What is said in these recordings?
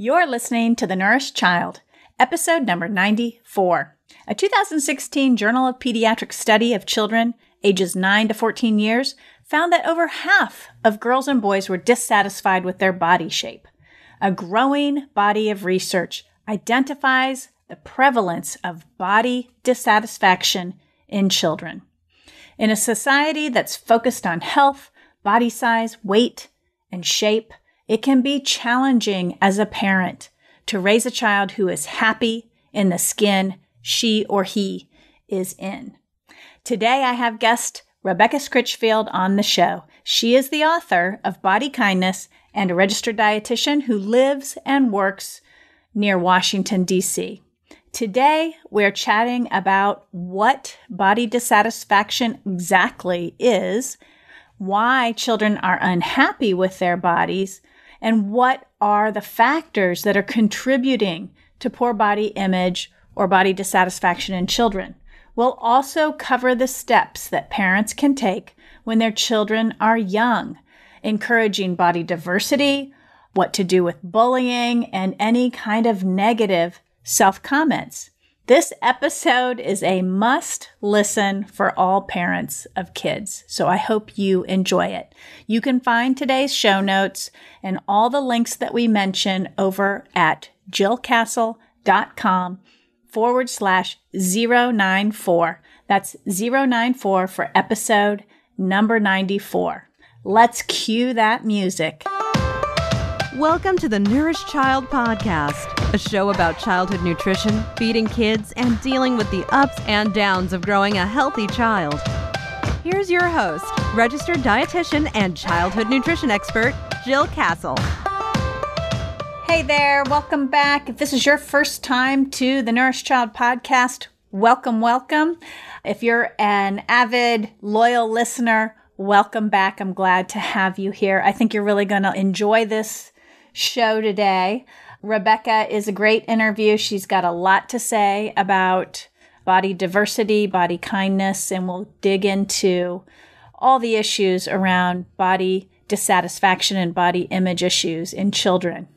You're listening to The Nourished Child, episode number 94. A 2016 Journal of Pediatric study of children ages 9 to 14 years found that over half of girls and boys were dissatisfied with their body shape. A growing body of research identifies the prevalence of body dissatisfaction in children. In a society that's focused on health, body size, weight, and shape, it can be challenging as a parent to raise a child who is happy in the skin she or he is in. Today, I have guest Rebecca Scritchfield on the show. She is the author of Body Kindness and a registered dietitian who lives and works near Washington, D.C. Today, we're chatting about what body dissatisfaction exactly is, why children are unhappy with their bodies, and what are the factors that are contributing to poor body image or body dissatisfaction in children. We'll also cover the steps that parents can take when their children are young, encouraging body diversity, what to do with bullying, and any kind of negative self comments. This episode is a must listen for all parents of kids, so I hope you enjoy it. You can find today's show notes and all the links that we mention over at jillcastle.com forward slash 094. That's 094 for episode number 94. Let's cue that music. Welcome to the Nourished Child Podcast a show about childhood nutrition, feeding kids, and dealing with the ups and downs of growing a healthy child. Here's your host, registered dietitian and childhood nutrition expert, Jill Castle. Hey there, welcome back. If this is your first time to the Nourished Child podcast, welcome, welcome. If you're an avid, loyal listener, welcome back. I'm glad to have you here. I think you're really going to enjoy this show today. Rebecca is a great interview. She's got a lot to say about body diversity, body kindness, and we'll dig into all the issues around body dissatisfaction and body image issues in children.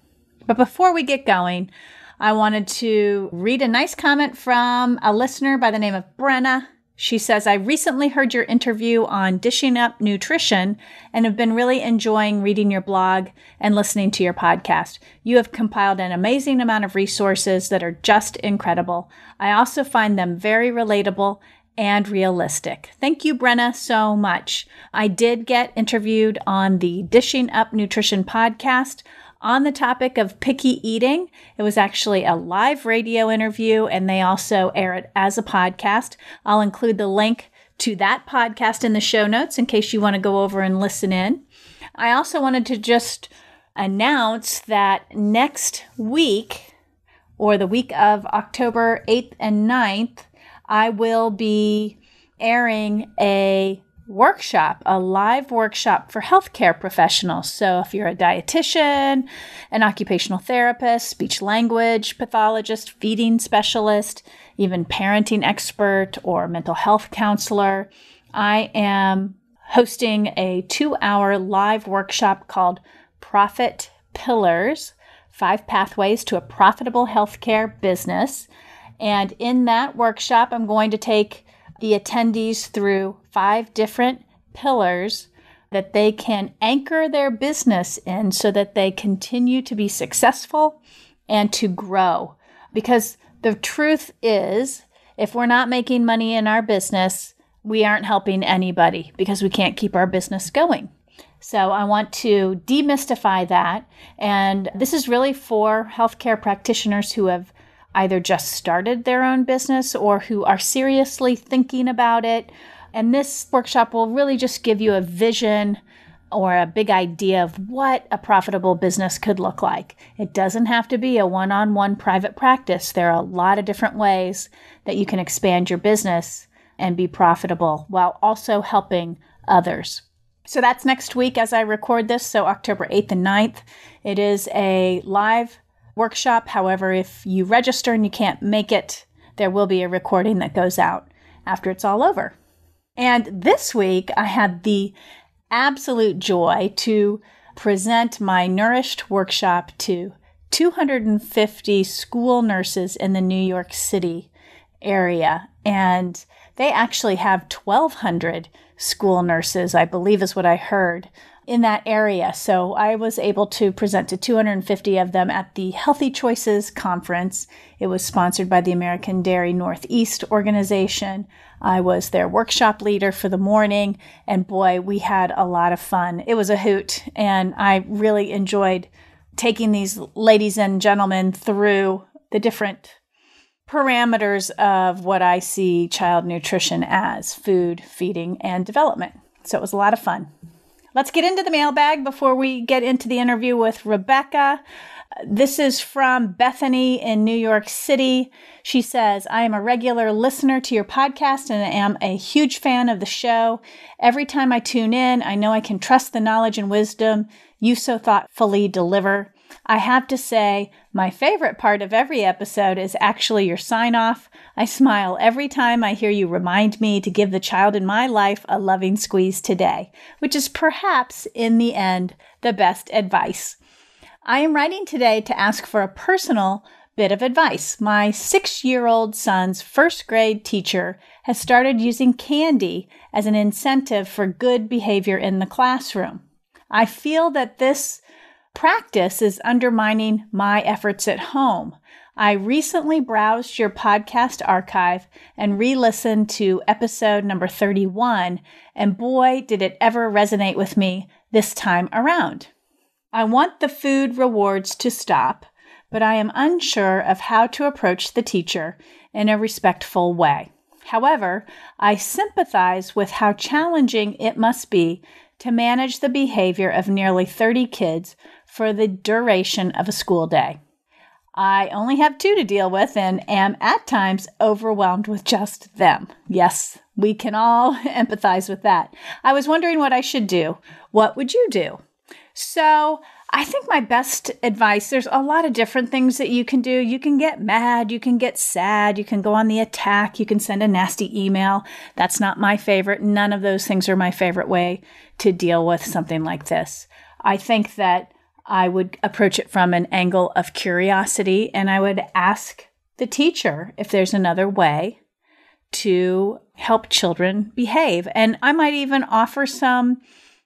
But before we get going, I wanted to read a nice comment from a listener by the name of Brenna. She says, I recently heard your interview on dishing up nutrition and have been really enjoying reading your blog and listening to your podcast. You have compiled an amazing amount of resources that are just incredible. I also find them very relatable and realistic. Thank you, Brenna, so much. I did get interviewed on the Dishing Up Nutrition podcast on the topic of picky eating. It was actually a live radio interview, and they also air it as a podcast. I'll include the link to that podcast in the show notes in case you want to go over and listen in. I also wanted to just announce that next week, or the week of October 8th and 9th, I will be airing a workshop, a live workshop for healthcare professionals. So, if you're a dietitian, an occupational therapist, speech language pathologist, feeding specialist, even parenting expert, or mental health counselor, I am hosting a two hour live workshop called Profit Pillars Five Pathways to a Profitable Healthcare Business. And in that workshop, I'm going to take the attendees through five different pillars that they can anchor their business in so that they continue to be successful and to grow. Because the truth is, if we're not making money in our business, we aren't helping anybody because we can't keep our business going. So I want to demystify that. And this is really for healthcare practitioners who have either just started their own business or who are seriously thinking about it. And this workshop will really just give you a vision or a big idea of what a profitable business could look like. It doesn't have to be a one on one private practice. There are a lot of different ways that you can expand your business and be profitable while also helping others. So that's next week as I record this, so October 8th and 9th. It is a live workshop. However, if you register and you can't make it, there will be a recording that goes out after it's all over. And this week, I had the absolute joy to present my Nourished workshop to 250 school nurses in the New York City area. And they actually have 1,200 school nurses, I believe is what I heard in that area. So I was able to present to 250 of them at the Healthy Choices Conference. It was sponsored by the American Dairy Northeast organization. I was their workshop leader for the morning, and boy, we had a lot of fun. It was a hoot, and I really enjoyed taking these ladies and gentlemen through the different parameters of what I see child nutrition as food, feeding, and development. So it was a lot of fun. Let's get into the mailbag before we get into the interview with Rebecca. This is from Bethany in New York City. She says, I am a regular listener to your podcast and I am a huge fan of the show. Every time I tune in, I know I can trust the knowledge and wisdom you so thoughtfully deliver. I have to say, my favorite part of every episode is actually your sign off. I smile every time I hear you remind me to give the child in my life a loving squeeze today, which is perhaps, in the end, the best advice. I am writing today to ask for a personal bit of advice. My six year old son's first grade teacher has started using candy as an incentive for good behavior in the classroom. I feel that this practice is undermining my efforts at home. I recently browsed your podcast archive and re listened to episode number 31, and boy, did it ever resonate with me this time around. I want the food rewards to stop, but I am unsure of how to approach the teacher in a respectful way. However, I sympathize with how challenging it must be to manage the behavior of nearly 30 kids for the duration of a school day. I only have two to deal with and am at times overwhelmed with just them. Yes, we can all empathize with that. I was wondering what I should do. What would you do? So, I think my best advice there's a lot of different things that you can do. You can get mad, you can get sad, you can go on the attack, you can send a nasty email. That's not my favorite. None of those things are my favorite way to deal with something like this. I think that I would approach it from an angle of curiosity and I would ask the teacher if there's another way to help children behave. And I might even offer some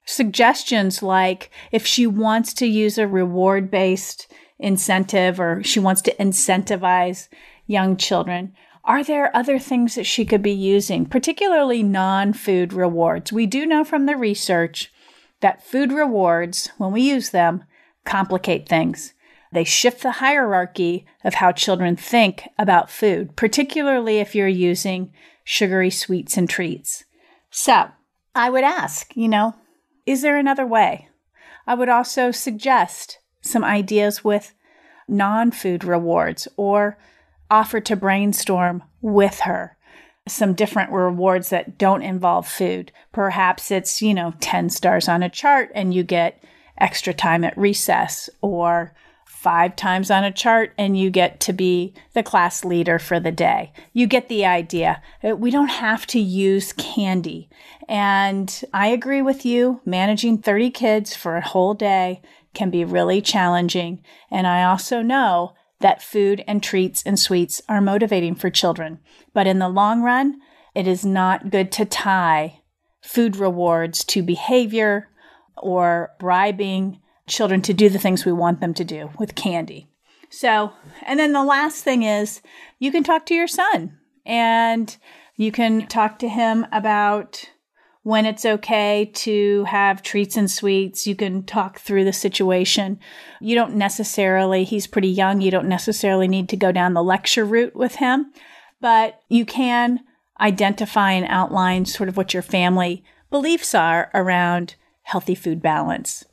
suggestions like if she wants to use a reward based incentive or she wants to incentivize young children. Are there other things that she could be using, particularly non food rewards? We do know from the research that food rewards, when we use them, complicate things. They shift the hierarchy of how children think about food, particularly if you're using sugary sweets and treats. So I would ask, you know, is there another way? I would also suggest some ideas with non food rewards or offer to brainstorm with her some different rewards that don't involve food. Perhaps it's, you know, 10 stars on a chart and you get extra time at recess or five times on a chart and you get to be the class leader for the day. You get the idea. Uh, we don't have to use candy. And I agree with you, managing 30 kids for a whole day can be really challenging. And I also know that food and treats and sweets are motivating for children. But in the long run, it is not good to tie food rewards to behavior or bribing children to do the things we want them to do with candy. So, and then the last thing is you can talk to your son and you can talk to him about when it's okay to have treats and sweets. You can talk through the situation. You don't necessarily, he's pretty young, you don't necessarily need to go down the lecture route with him, but you can identify and outline sort of what your family beliefs are around healthy food balance.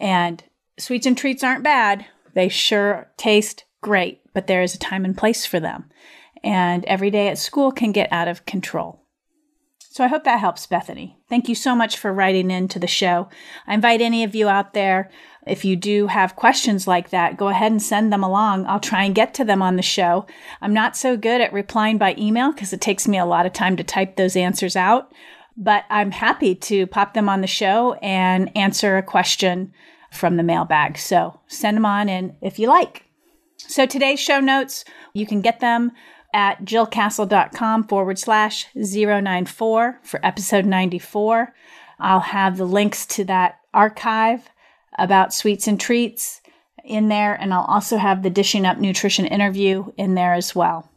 And sweets and treats aren't bad. They sure taste great, but there is a time and place for them. And every day at school can get out of control. So I hope that helps, Bethany. Thank you so much for writing into the show. I invite any of you out there, if you do have questions like that, go ahead and send them along. I'll try and get to them on the show. I'm not so good at replying by email because it takes me a lot of time to type those answers out but I'm happy to pop them on the show and answer a question from the mailbag. So send them on in if you like. So today's show notes, you can get them at jillcastle.com forward slash 094 for episode 94. I'll have the links to that archive about sweets and treats in there, and I'll also have the Dishing Up Nutrition interview in there as well.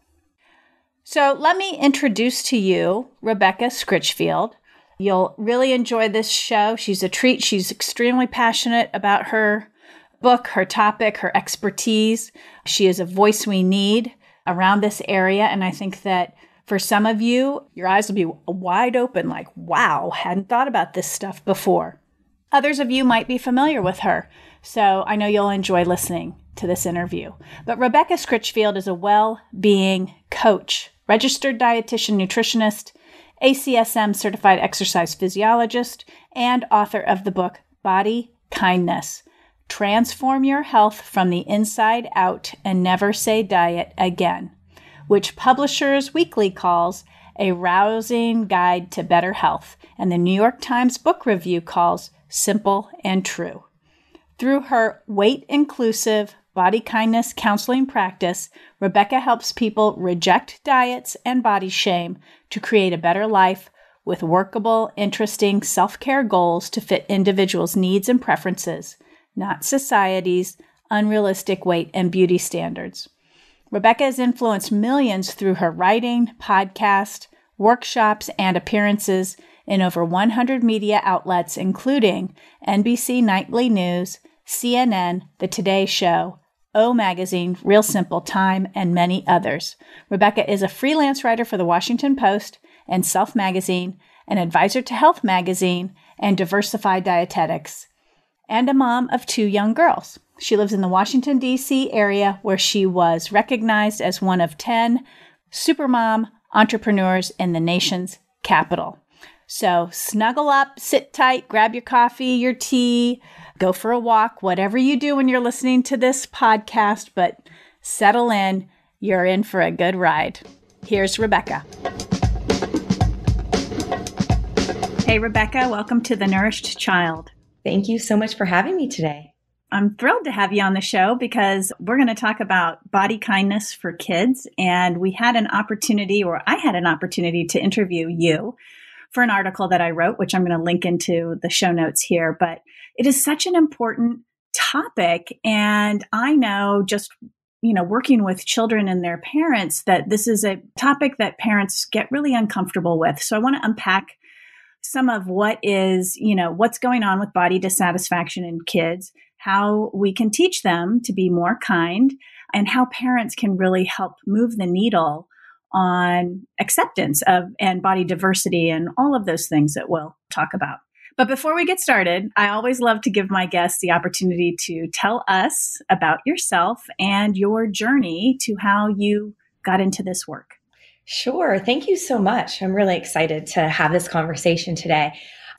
So let me introduce to you Rebecca Scritchfield. You'll really enjoy this show. She's a treat. She's extremely passionate about her book, her topic, her expertise. She is a voice we need around this area. And I think that for some of you, your eyes will be wide open, like, wow, hadn't thought about this stuff before. Others of you might be familiar with her, so I know you'll enjoy listening to this interview. But Rebecca Scritchfield is a well being coach, registered dietitian nutritionist, ACSM certified exercise physiologist, and author of the book Body Kindness Transform Your Health from the Inside Out and Never Say Diet Again, which Publishers Weekly calls a rousing guide to better health, and the New York Times Book Review calls simple and true. Through her weight inclusive body kindness counseling practice, Rebecca helps people reject diets and body shame to create a better life with workable, interesting self care goals to fit individuals' needs and preferences not society's unrealistic weight and beauty standards. Rebecca has influenced millions through her writing, podcast, workshops, and appearances in over 100 media outlets, including NBC Nightly News, CNN, The Today Show, O Magazine, Real Simple Time, and many others. Rebecca is a freelance writer for The Washington Post and Self Magazine, an advisor to Health Magazine, and Diversify Dietetics and a mom of two young girls. She lives in the Washington, D.C. area where she was recognized as one of 10 supermom entrepreneurs in the nation's capital. So snuggle up, sit tight, grab your coffee, your tea, go for a walk, whatever you do when you're listening to this podcast, but settle in. You're in for a good ride. Here's Rebecca. Hey, Rebecca, welcome to The Nourished Child. Thank you so much for having me today. I'm thrilled to have you on the show because we're going to talk about body kindness for kids. And we had an opportunity, or I had an opportunity to interview you for an article that I wrote, which I'm going to link into the show notes here. But it is such an important topic. And I know just you know, working with children and their parents, that this is a topic that parents get really uncomfortable with. So I want to unpack some of what is, you know, what's going on with body dissatisfaction in kids, how we can teach them to be more kind, and how parents can really help move the needle on acceptance of and body diversity and all of those things that we'll talk about. But before we get started, I always love to give my guests the opportunity to tell us about yourself and your journey to how you got into this work. Sure. Thank you so much. I'm really excited to have this conversation today.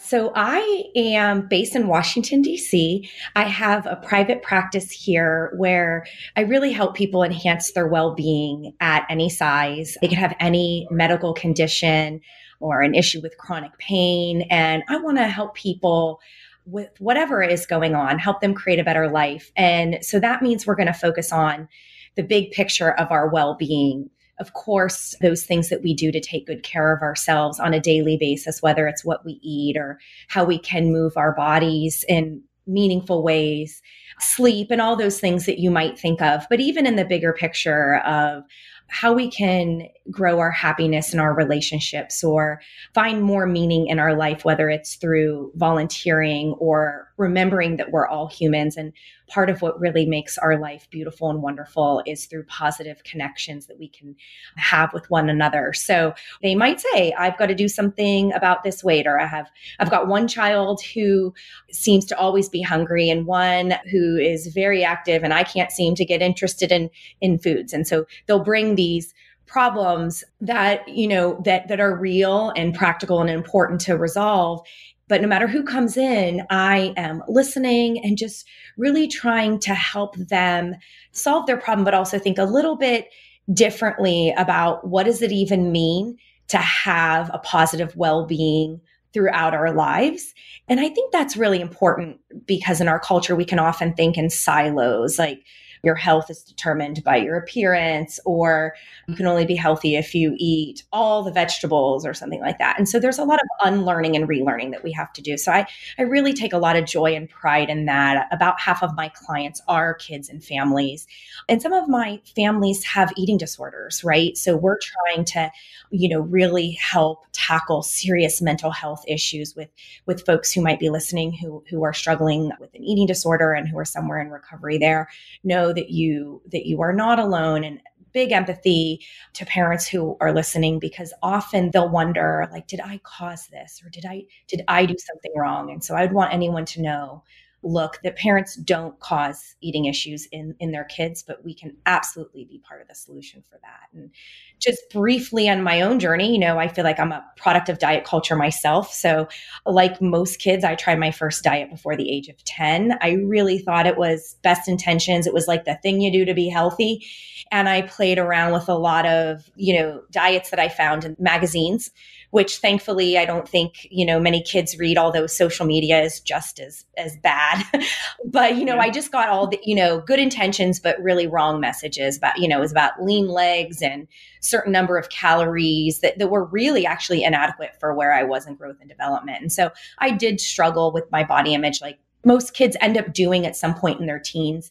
So, I am based in Washington, D.C. I have a private practice here where I really help people enhance their well being at any size. They can have any medical condition or an issue with chronic pain. And I want to help people with whatever is going on, help them create a better life. And so that means we're going to focus on the big picture of our well being of course, those things that we do to take good care of ourselves on a daily basis, whether it's what we eat or how we can move our bodies in meaningful ways, sleep, and all those things that you might think of. But even in the bigger picture of how we can grow our happiness in our relationships or find more meaning in our life, whether it's through volunteering or remembering that we're all humans. And part of what really makes our life beautiful and wonderful is through positive connections that we can have with one another. So they might say, I've got to do something about this weight, or I have, I've got one child who seems to always be hungry and one who is very active and I can't seem to get interested in, in foods. And so they'll bring these problems that you know that that are real and practical and important to resolve. But no matter who comes in i am listening and just really trying to help them solve their problem but also think a little bit differently about what does it even mean to have a positive well-being throughout our lives. And i think that's really important because in our culture we can often think in silos like your health is determined by your appearance, or you can only be healthy if you eat all the vegetables or something like that. And so there's a lot of unlearning and relearning that we have to do. So I, I really take a lot of joy and pride in that. About half of my clients are kids and families. And some of my families have eating disorders, right? So we're trying to, you know, really help tackle serious mental health issues with with folks who might be listening who who are struggling with an eating disorder and who are somewhere in recovery there. Know that you that you are not alone and big empathy to parents who are listening because often they'll wonder like did i cause this or did i did i do something wrong? And so i would want anyone to know look that parents don't cause eating issues in in their kids but we can absolutely be part of the solution for that. And just briefly on my own journey you know i feel like i'm a product of diet culture myself. So like most kids i tried my first diet before the age of 10 i really thought it was best intentions. It was like the thing you do to be healthy. And i played around with a lot of you know diets that i found in magazines which thankfully I don't think, you know, many kids read, although social media is just as as bad. but, you know, yeah. I just got all the, you know, good intentions, but really wrong messages about, you know, it was about lean legs and certain number of calories that, that were really actually inadequate for where I was in growth and development. And so I did struggle with my body image like most kids end up doing at some point in their teens.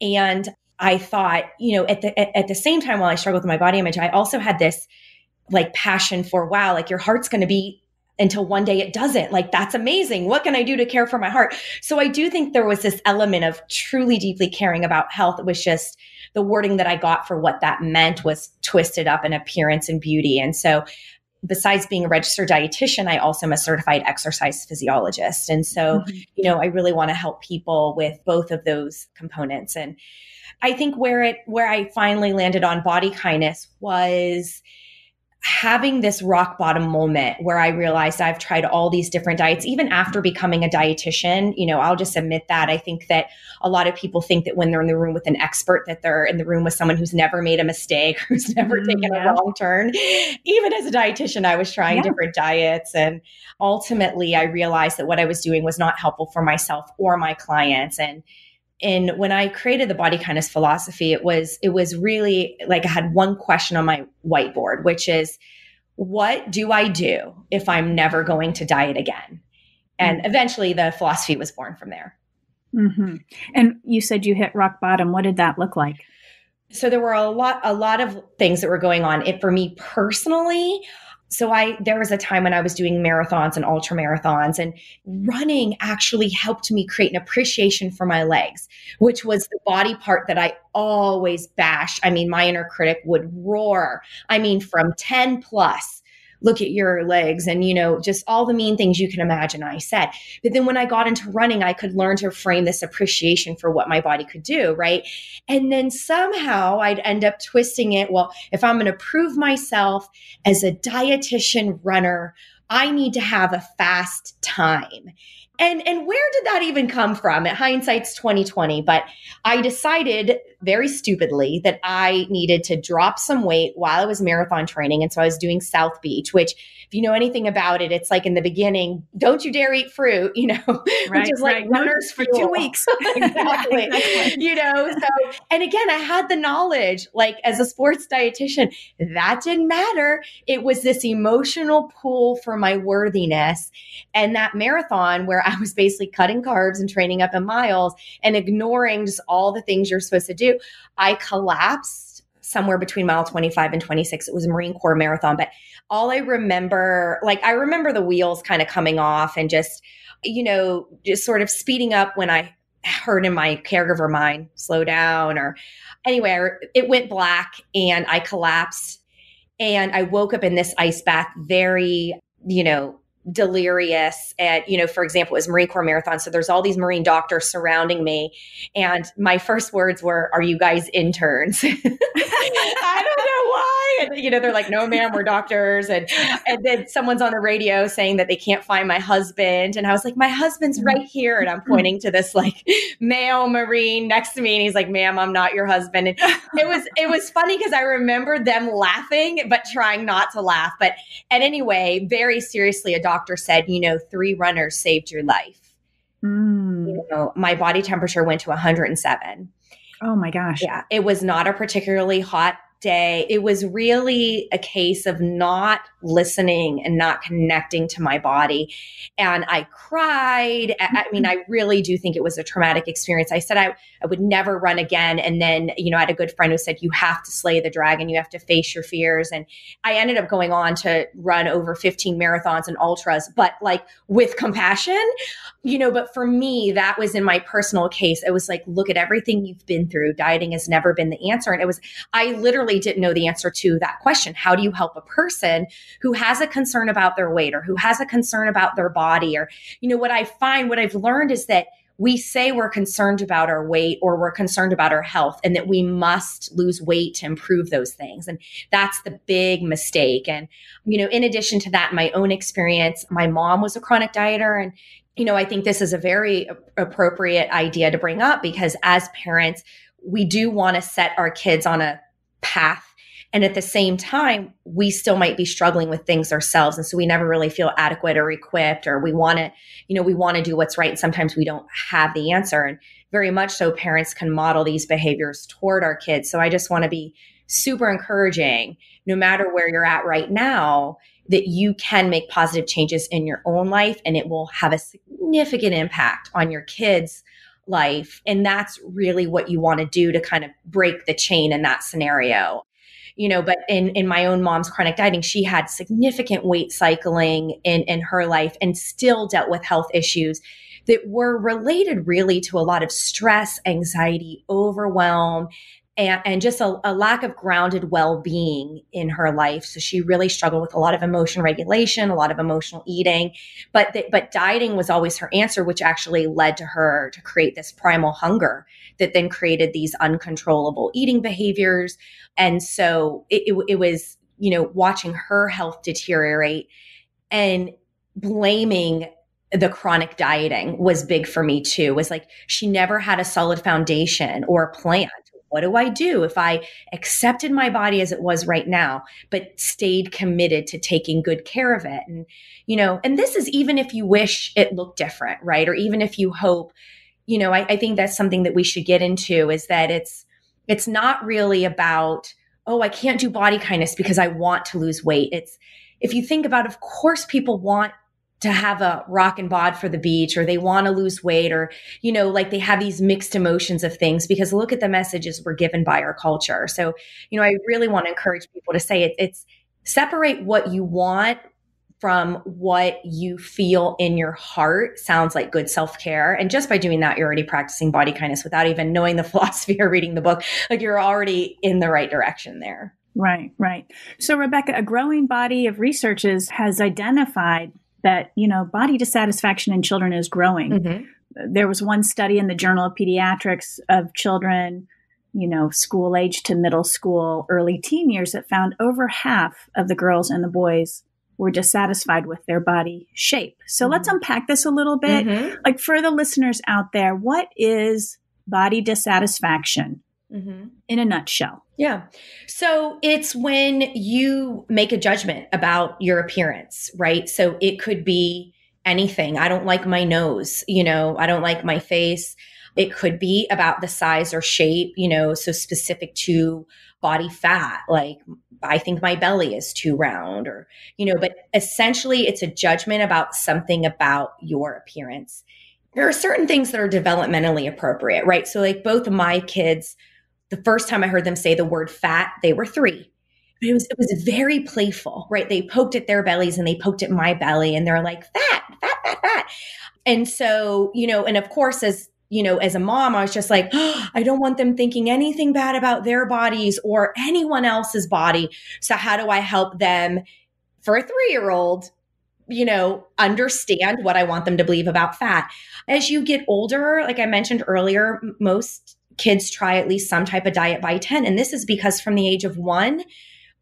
And I thought, you know, at the at, at the same time while I struggled with my body image, I also had this like passion for wow like your heart's going to be until one day it doesn't. Like that's amazing. What can i do to care for my heart? So i do think there was this element of truly deeply caring about health it was just the wording that i got for what that meant was twisted up in appearance and beauty. And so besides being a registered dietitian i also am a certified exercise physiologist. And so mm-hmm. you know i really want to help people with both of those components. And i think where it where i finally landed on body kindness was having this rock bottom moment where I realized I've tried all these different diets, even after becoming a dietitian, you know, I'll just admit that. I think that a lot of people think that when they're in the room with an expert, that they're in the room with someone who's never made a mistake, who's never mm, taken yeah. a wrong turn. Even as a dietitian, I was trying yeah. different diets. And ultimately, I realized that what I was doing was not helpful for myself or my clients. And and when I created the body kindness philosophy, it was it was really like I had one question on my whiteboard, which is what do I do if I'm never going to diet again? And mm-hmm. eventually the philosophy was born from there. Mm-hmm. And you said you hit rock bottom. What did that look like? So there were a lot, a lot of things that were going on. It for me personally, so I there was a time when I was doing marathons and ultra marathons and running actually helped me create an appreciation for my legs, which was the body part that I always bash. I mean, my inner critic would roar. I mean, from 10 plus look at your legs and, you know, just all the mean things you can imagine I said. But then when I got into running, I could learn to frame this appreciation for what my body could do. Right. And then somehow I'd end up twisting it. Well, if I'm going to prove myself as a dietitian runner, I need to have a fast time. And and where did that even come from? At hindsight's 2020, but I decided very stupidly that I needed to drop some weight while I was marathon training. And so I was doing South Beach, which, if you know anything about it, it's like in the beginning, don't you dare eat fruit, you know, right, which is like right. runners for two weeks. exactly. exactly. You know, so, and again, I had the knowledge, like as a sports dietitian, that didn't matter. It was this emotional pull for my worthiness. And that marathon where I was basically cutting carbs and training up in miles and ignoring just all the things you're supposed to do I collapsed somewhere between mile 25 and 26. It was a Marine Corps marathon, but all I remember, like, I remember the wheels kind of coming off and just, you know, just sort of speeding up when I heard in my caregiver mind, slow down, or anyway, it went black and I collapsed. And I woke up in this ice bath very, you know, delirious at you know for example it was marine corps marathon so there's all these marine doctors surrounding me and my first words were are you guys interns i don't know why and you know they're like no ma'am we're doctors and and then someone's on the radio saying that they can't find my husband and i was like my husband's mm-hmm. right here and i'm pointing to this like male marine next to me and he's like ma'am i'm not your husband and it was it was funny because i remember them laughing but trying not to laugh but and anyway very seriously a doctor doctor said, you know, three runners saved your life. Mm. You know, my body temperature went to 107. Oh my gosh. Yeah. It was not a particularly hot day. It was really a case of not listening and not connecting to my body. And I cried. I mean, I really do think it was a traumatic experience. I said I, I would never run again. And then, you know, I had a good friend who said, you have to slay the dragon. You have to face your fears. And I ended up going on to run over 15 marathons and ultras, but like with compassion, you know, but for me, that was in my personal case. It was like, look at everything you've been through. Dieting has never been the answer. And it was, I literally didn't know the answer to that question. How do you help a person who has a concern about their weight or who has a concern about their body? Or, you know, what I find, what I've learned is that we say we're concerned about our weight or we're concerned about our health and that we must lose weight to improve those things. And that's the big mistake. And, you know, in addition to that, my own experience, my mom was a chronic dieter and, you know, I think this is a very appropriate idea to bring up because as parents, we do want to set our kids on a path. And at the same time, we still might be struggling with things ourselves. And so we never really feel adequate or equipped, or we want to, you know, we want to do what's right. And sometimes we don't have the answer. And very much so, parents can model these behaviors toward our kids. So I just want to be super encouraging, no matter where you're at right now, that you can make positive changes in your own life and it will have a significant impact on your kids' life. And that's really what you want to do to kind of break the chain in that scenario. You know, but in, in my own mom's chronic dieting, she had significant weight cycling in, in her life and still dealt with health issues that were related really to a lot of stress, anxiety, overwhelm, and, and just a, a, lack of grounded well-being in her life. So she really struggled with a lot of emotion regulation a lot of emotional eating but but dieting was always her answer which actually led to her to create this primal hunger that then created these uncontrollable eating behaviors. And so it, it, it was you know watching her health deteriorate and blaming the chronic dieting was big for me too. Was like she never had a solid foundation or a plan what do I do if I accepted my body as it was right now, but stayed committed to taking good care of it? And, you know, and this is even if you wish it looked different, right? Or even if you hope, you know, I, I think that's something that we should get into is that it's, it's not really about, oh, I can't do body kindness because I want to lose weight. It's, if you think about, of course, people want to have a rock and bod for the beach or they want to lose weight or you know like they have these mixed emotions of things because look at the messages we're given by our culture. So you know i really want to encourage people to say it, it's separate what you want from what you feel in your heart sounds like good self-care. And just by doing that you're already practicing body kindness without even knowing the philosophy or reading the book. Like you're already in the right direction there. Right, right. So, Rebecca, a growing body of researches has identified that you know body dissatisfaction in children is growing. Mm-hmm. There was one study in the Journal of Pediatrics of children, you know, school age to middle school, early teen years that found over half of the girls and the boys were dissatisfied with their body shape. So mm-hmm. let's unpack this a little bit. Mm-hmm. Like for the listeners out there, what is body dissatisfaction? mm-hmm. in a nutshell. Yeah. So it's when you make a judgment about your appearance, right? So it could be anything. I don't like my nose, you know, I don't like my face. It could be about the size or shape, you know, so specific to body fat, like I think my belly is too round or, you know, but essentially it's a judgment about something about your appearance. There are certain things that are developmentally appropriate, right? So like both of my kids the first time I heard them say the word fat, they were three. But it was it was very playful, right? They poked at their bellies and they poked at my belly and they're like, fat, fat, fat, fat. And so, you know, and of course, as you know, as a mom, I was just like, oh, I don't want them thinking anything bad about their bodies or anyone else's body. So, how do I help them for a three year old, you know, understand what I want them to believe about fat? As you get older, like I mentioned earlier, most kids try at least some type of diet by 10. And this is because from the age of one,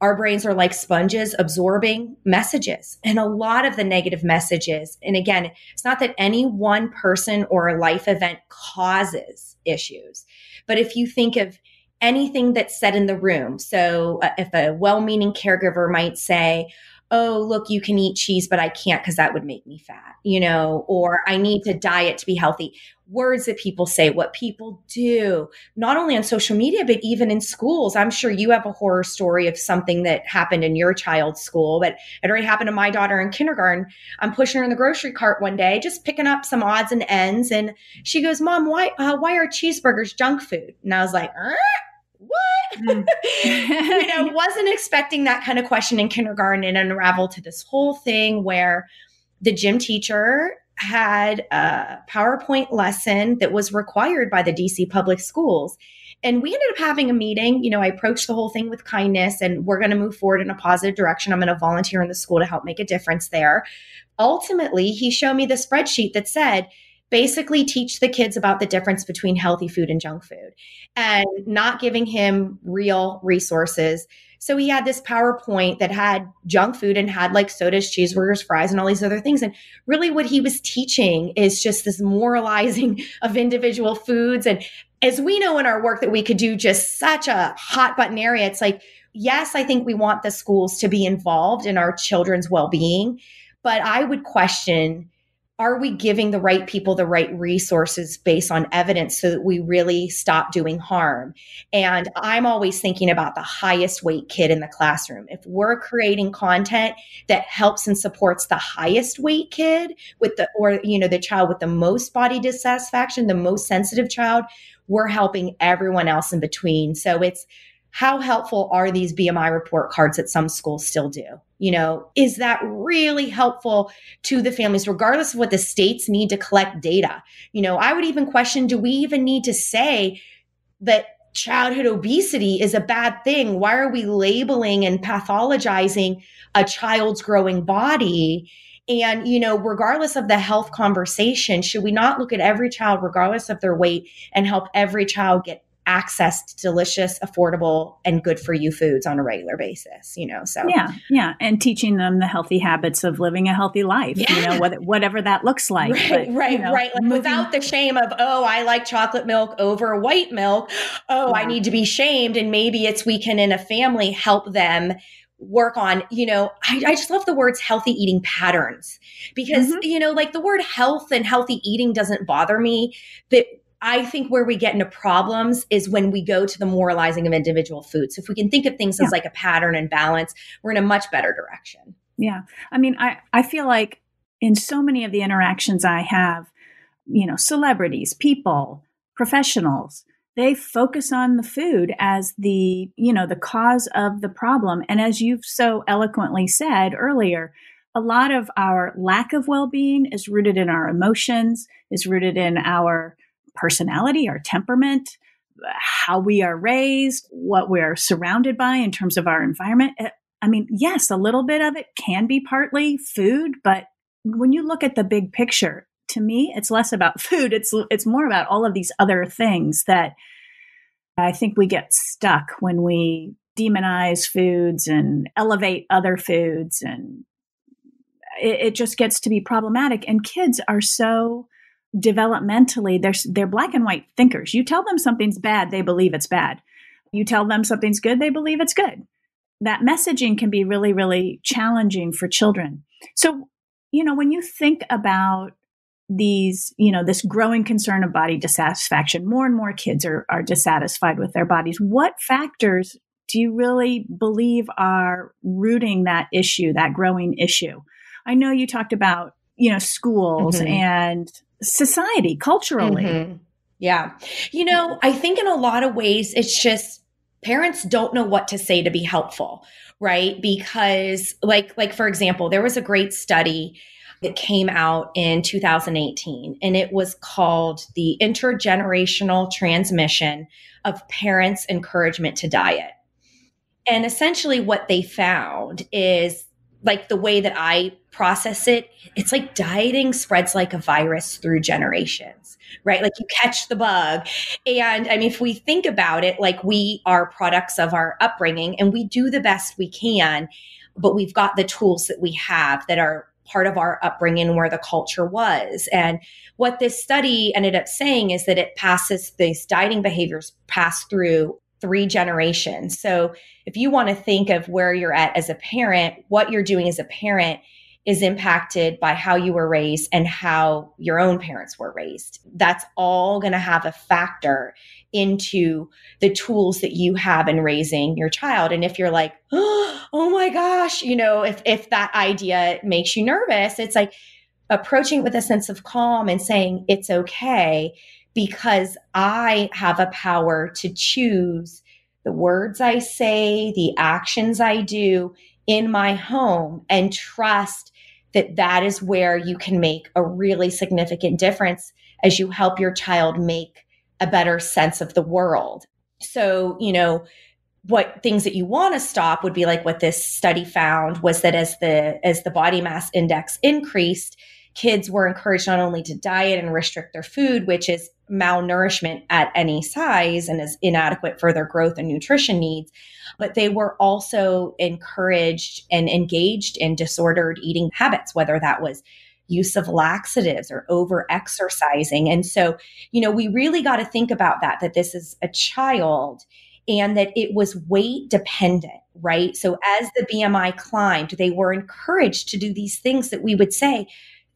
our brains are like sponges absorbing messages and a lot of the negative messages. And again, it's not that any one person or a life event causes issues, but if you think of anything that's said in the room, so uh, if a well meaning caregiver might say, oh, look, you can eat cheese, but I can't because that would make me fat, you know, or I need to diet to be healthy. Words that people say, what people do, not only on social media, but even in schools. I'm sure you have a horror story of something that happened in your child's school, but it already happened to my daughter in kindergarten. I'm pushing her in the grocery cart one day, just picking up some odds and ends. And she goes, Mom, why, uh, why are cheeseburgers junk food? And I was like, er? What? You know, wasn't expecting that kind of question in kindergarten and unraveled to this whole thing where the gym teacher had a PowerPoint lesson that was required by the DC public schools. And we ended up having a meeting. You know, I approached the whole thing with kindness and we're going to move forward in a positive direction. I'm going to volunteer in the school to help make a difference there. Ultimately, he showed me the spreadsheet that said, basically teach the kids about the difference between healthy food and junk food and not giving him real resources. So he had this PowerPoint that had junk food and had like sodas, cheeseburgers, fries, and all these other things. And really, what he was teaching is just this moralizing of individual foods. And as we know in our work that we could do just such a hot button area, it's like, yes, I think we want the schools to be involved in our children's well being. But I would question are we giving the right people the right resources based on evidence so that we really stop doing harm? And I'm always thinking about the highest weight kid in the classroom. If we're creating content that helps and supports the highest weight kid with the, or, you know, the child with the most body dissatisfaction, the most sensitive child, we're helping everyone else in between. So it's, how helpful are these BMI report cards that some schools still do? You know, is that really helpful to the families, regardless of what the states need to collect data? You know, I would even question do we even need to say that childhood obesity is a bad thing? Why are we labeling and pathologizing a child's growing body? And, you know, regardless of the health conversation, should we not look at every child, regardless of their weight, and help every child get access to delicious, affordable, and good for you foods on a regular basis, you know. So Yeah, yeah. And teaching them the healthy habits of living a healthy life, yeah. you know, what, whatever that looks like. Right, but, right, you know, right. Like moving- without the shame of, oh, I like chocolate milk over white milk. Oh, yeah. I need to be shamed. And maybe it's we can in a family help them work on, you know, I, I, just love the words healthy eating patterns because, mm-hmm. you know, like the word health and healthy eating doesn't bother me. But I think where we get into problems is when we go to the moralizing of individual foods. So if we can think of things yeah. as like a pattern and balance, we're in a much better direction. Yeah. I mean, I, I feel like in so many of the interactions I have, you know, celebrities, people, professionals, they focus on the food as the, you know, the cause of the problem. And as you've so eloquently said earlier, a lot of our lack of well-being is rooted in our emotions, is rooted in our personality, our temperament, how we are raised, what we're surrounded by in terms of our environment. Eh, I mean, yes, a little bit of it can be partly food, but when you look at the big picture, to me, it's less about food. It's it's more about all of these other things that I think we get stuck when we demonize foods and elevate other foods, and it, it just gets to be problematic. And kids are so developmentally they're they're black and white thinkers. You tell them something's bad, they believe it's bad. You tell them something's good, they believe it's good. That messaging can be really really challenging for children. So, you know, when you think about these, you know, this growing concern of body dissatisfaction, more and more kids are are dissatisfied with their bodies. What factors do you really believe are rooting that issue, that growing issue? I know you talked about, you know, schools mm-hmm. and society culturally. Mm-hmm. Yeah. You know, I think in a lot of ways, it's just parents don't know what to say to be helpful, right? Because like, like, for example, there was a great study that came out in 2018 and it was called the intergenerational transmission of parents encouragement to diet. And essentially what they found is like the way that I process it, it's like dieting spreads like a virus through generations, right? Like you catch the bug. And I mean, if we think about it, like we are products of our upbringing and we do the best we can, but we've got the tools that we have that are part of our upbringing where the culture was. And what this study ended up saying is that it passes these dieting behaviors pass through three generations. So if you want to think of where you're at as a parent, what you're doing as a parent is impacted by how you were raised and how your own parents were raised. That's all going to have a factor into the tools that you have in raising your child. And if you're like, oh my gosh, you know, if if that idea makes you nervous, it's like approaching it with a sense of calm and saying it's okay because I have a power to choose the words I say, the actions I do in my home and trust that that is where you can make a really significant difference as you help your child make a better sense of the world. So, you know, what things that you want to stop would be like what this study found was that as the as the body mass index increased, kids were encouraged not only to diet and restrict their food, which is malnourishment at any size and is inadequate for their growth and nutrition needs, but they were also encouraged and engaged in disordered eating habits, whether that was use of laxatives or over exercising. And so, you know, we really got to think about that, that this is a child and that it was weight dependent, right? So as the BMI climbed, they were encouraged to do these things that we would say,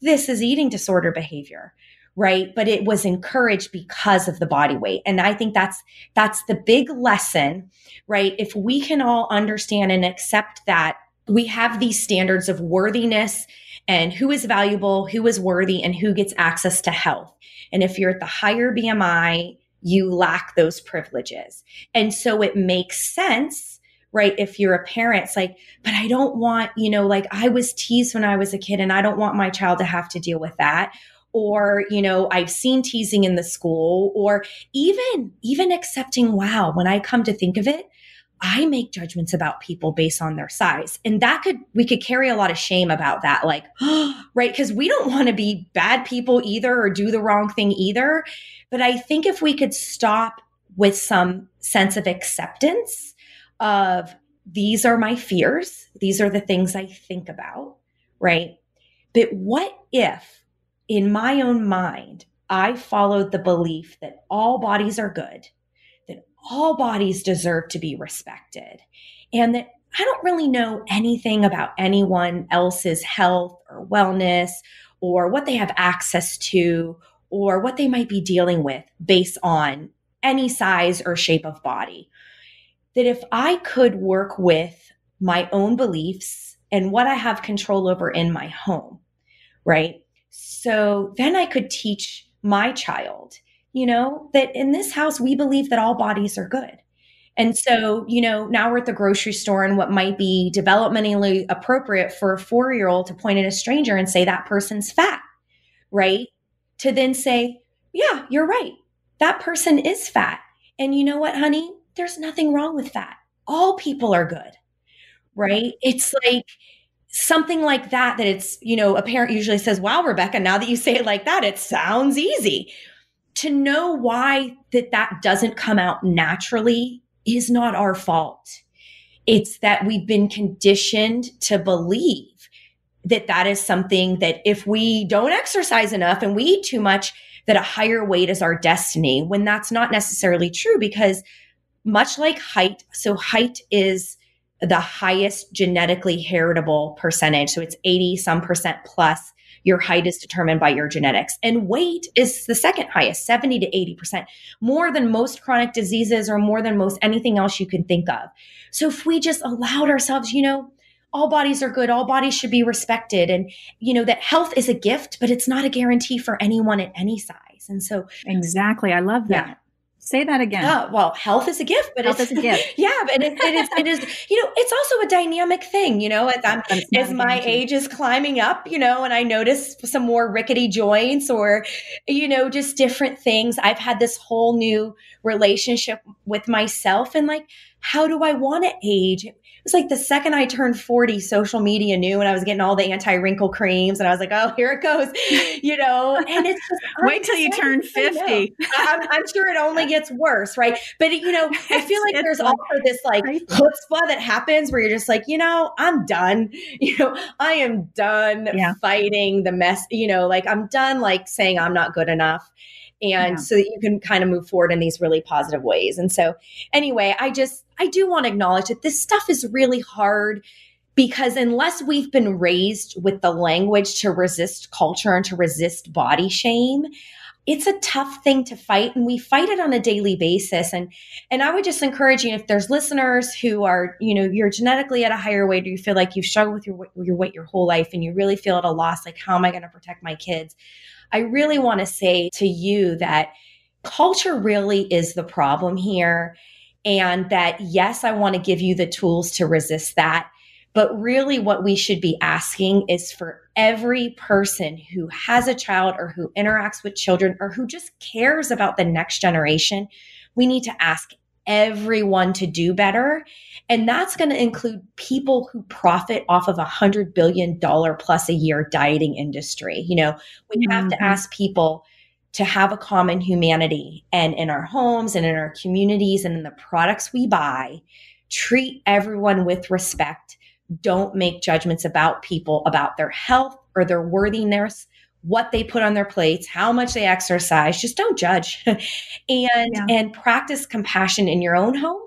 this is eating disorder behavior right but it was encouraged because of the body weight and i think that's that's the big lesson right if we can all understand and accept that we have these standards of worthiness and who is valuable, who is worthy, and who gets access to health. And if you're at the higher BMI, you lack those privileges. And so it makes sense, right? If you're a parent, it's like, but I don't want, you know, like I was teased when I was a kid and I don't want my child to have to deal with that or you know i've seen teasing in the school or even even accepting wow when i come to think of it I make judgments about people based on their size. And that could, we could carry a lot of shame about that. Like, right. Cause we don't want to be bad people either or do the wrong thing either. But I think if we could stop with some sense of acceptance of these are my fears, these are the things I think about, right? But what if in my own mind, I followed the belief that all bodies are good that all bodies deserve to be respected and that I don't really know anything about anyone else's health or wellness or what they have access to or what they might be dealing with based on any size or shape of body. That if I could work with my own beliefs and what I have control over in my home, right? So then I could teach my child you know, that in this house, we believe that all bodies are good. And so, you know, now we're at the grocery store and what might be developmentally appropriate for a four year old to point at a stranger and say that person's fat, right? To then say, yeah, you're right. That person is fat. And you know what, honey? There's nothing wrong with fat. All people are good, right? It's like, something like that that it's you know a parent usually says wow rebecca now that you say it like that it sounds easy to know why that that doesn't come out naturally is not our fault. It's that we've been conditioned to believe that that is something that if we don't exercise enough and we eat too much, that a higher weight is our destiny when that's not necessarily true because much like height, so height is the highest genetically heritable percentage. So it's 80 some percent plus your height is determined by your genetics. And weight is the second highest, 70 to 80%, more than most chronic diseases or more than most anything else you can think of. So if we just allowed ourselves, you know, all bodies are good, all bodies should be respected. And, you know, that health is a gift, but it's not a guarantee for anyone at any size. And so, exactly. I love that. Yeah. Say that again. Yeah, well, health is a gift, but health it's a gift. Yeah, but it, it is. It is. You know, it's also a dynamic thing. You know, as, I'm, as my age is climbing up, you know, and I notice some more rickety joints, or you know, just different things. I've had this whole new relationship with myself, and like, how do I want to age? Was like the second I turned 40, social media knew and I was getting all the anti wrinkle creams and I was like, oh, here it goes, you know, and it's just, wait till you turn 50. I'm, I'm, sure it only gets worse. Right. But you know, I feel like there's also this like chutzpah that happens where you're just like, you know, I'm done. You know, I am done yeah. fighting the mess, you know, like I'm done like saying I'm not good enough and Yeah. so that you can kind of move forward in these really positive ways. And so, anyway, I just, I do want to acknowledge that this stuff is really hard because unless we've been raised with the language to resist culture and to resist body shame, it's a tough thing to fight and we fight it on a daily basis and and i would just encourage you if there's listeners who are you know you're genetically at a higher weight or you feel like you've struggled with your, your weight your whole life and you really feel at a loss like how am i going to protect my kids i really want to say to you that culture really is the problem here and that yes i want to give you the tools to resist that but really, what we should be asking is for every person who has a child or who interacts with children or who just cares about the next generation, we need to ask everyone to do better. And that's going to include people who profit off of a hundred billion dollar plus a year dieting industry. You know, we have to Mhm. ask people to have a common humanity and in our homes and in our communities and in the products we buy, treat everyone with respect don't make judgments about people about their health or their worthiness what they put on their plates how much they exercise just don't judge. And Yeah. and practice compassion in your own home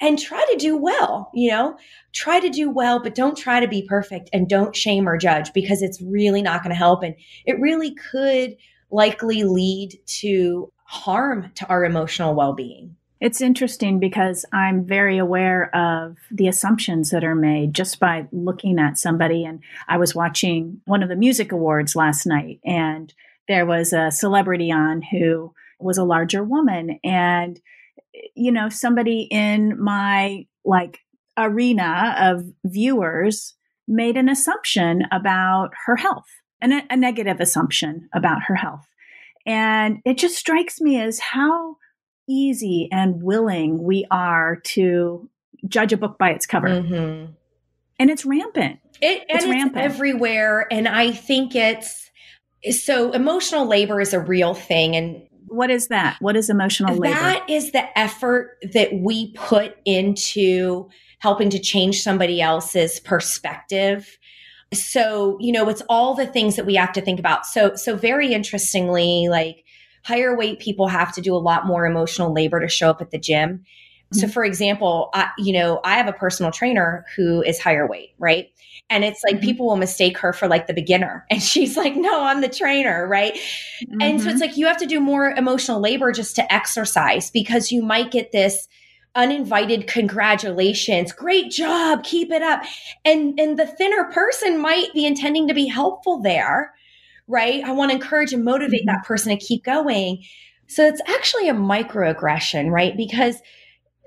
and try to do well you know? Try to do well but don't try to be perfect and don't shame or judge because it's really not going to help. And it really could likely lead to harm to our emotional well-being It's interesting because I'm very aware of the assumptions that are made just by looking at somebody. And I was watching one of the music awards last night, and there was a celebrity on who was a larger woman. And, you know, somebody in my like arena of viewers made an assumption about her health, and a, a negative assumption about her health. And it just strikes me as how easy and willing we are to judge a book by its cover. Mhm. And it's rampant. It, It's it's, rampant. everywhere. And I think it's so emotional labor is a real thing. And What is that? What is emotional labor? that is the effort that we put into helping to change somebody else's perspective. So, you know, it's all the things that we have to think about. So, so very interestingly, like higher weight people have to do a lot more emotional labor to show up at the gym. So, Mhm. for example, I, you know, I have a personal trainer who is higher weight, right? And it's like Mhm. people will mistake her for like the beginner. And she's like, no, I'm the trainer, right? And so it's like you have to do more emotional labor just to exercise because you might get this uninvited congratulations great job keep it up and and the thinner person might be intending to be helpful there right i want to encourage and motivate Mhm. that person to keep going so it's actually a microaggression right because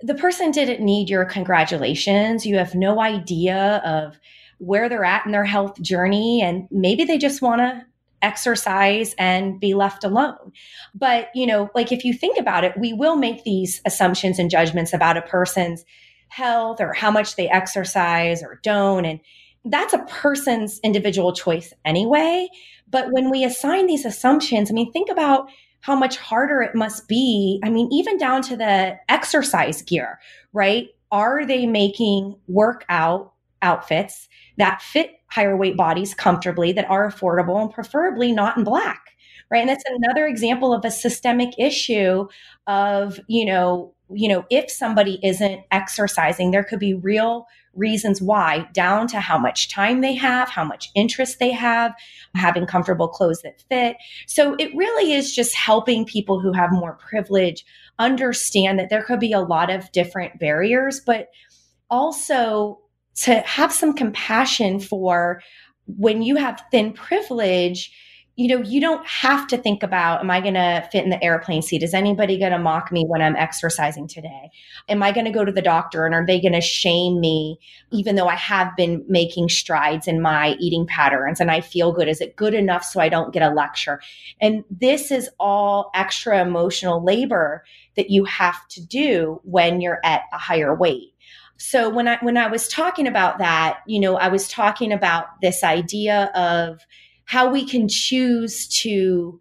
the person didn't need your congratulations you have no idea of where they're at in their health journey and maybe they just want to exercise and be left alone. But, you know, like if you think about it, we will make these assumptions and judgments about a person's health or how much they exercise or don't. And that's a person's individual choice anyway. But when we assign these assumptions, I mean, think about how much harder it must be. I mean, even down to the exercise gear, right? Are they making workout outfits that fit higher weight bodies comfortably, that are affordable, and preferably not in black? Right. And that's another example of a systemic issue of, you know, you know, if somebody isn't exercising, there could be real reasons why, down to how much time they have, how much interest they have, having comfortable clothes that fit. So it really is just helping people who have more privilege understand that there could be a lot of different barriers, but also to have some compassion for when you have thin privilege you know, you don't have to think about, am I going to fit in the airplane seat? Is anybody going to mock me when I'm exercising today? Am I going to go to the doctor and are they going to shame me, even though I have been making strides in my eating patterns and I feel good? Is it good enough so I don't get a lecture? And this is all extra emotional labor that you have to do when you're at a higher weight. So when I when I was talking about that, you know, I was talking about this idea of how we can choose to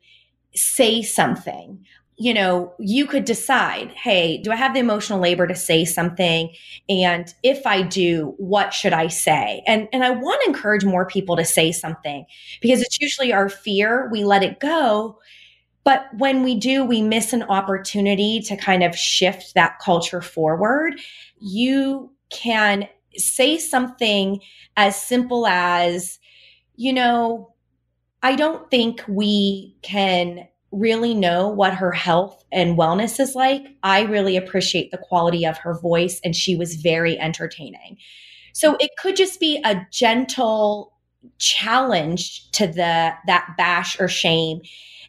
say something. You know, you could decide, hey, do I have the emotional labor to say something? And if I do, what should I say? And and I want to encourage more people to say something because it's usually our fear, we let it go. But when we do, we miss an opportunity to kind of shift that culture forward. You can say something as simple as, you know, I don't think we can really know what her health and wellness is like. I really appreciate the quality of her voice, and she was very entertaining. So it could just be a gentle challenge to the that bash or shame.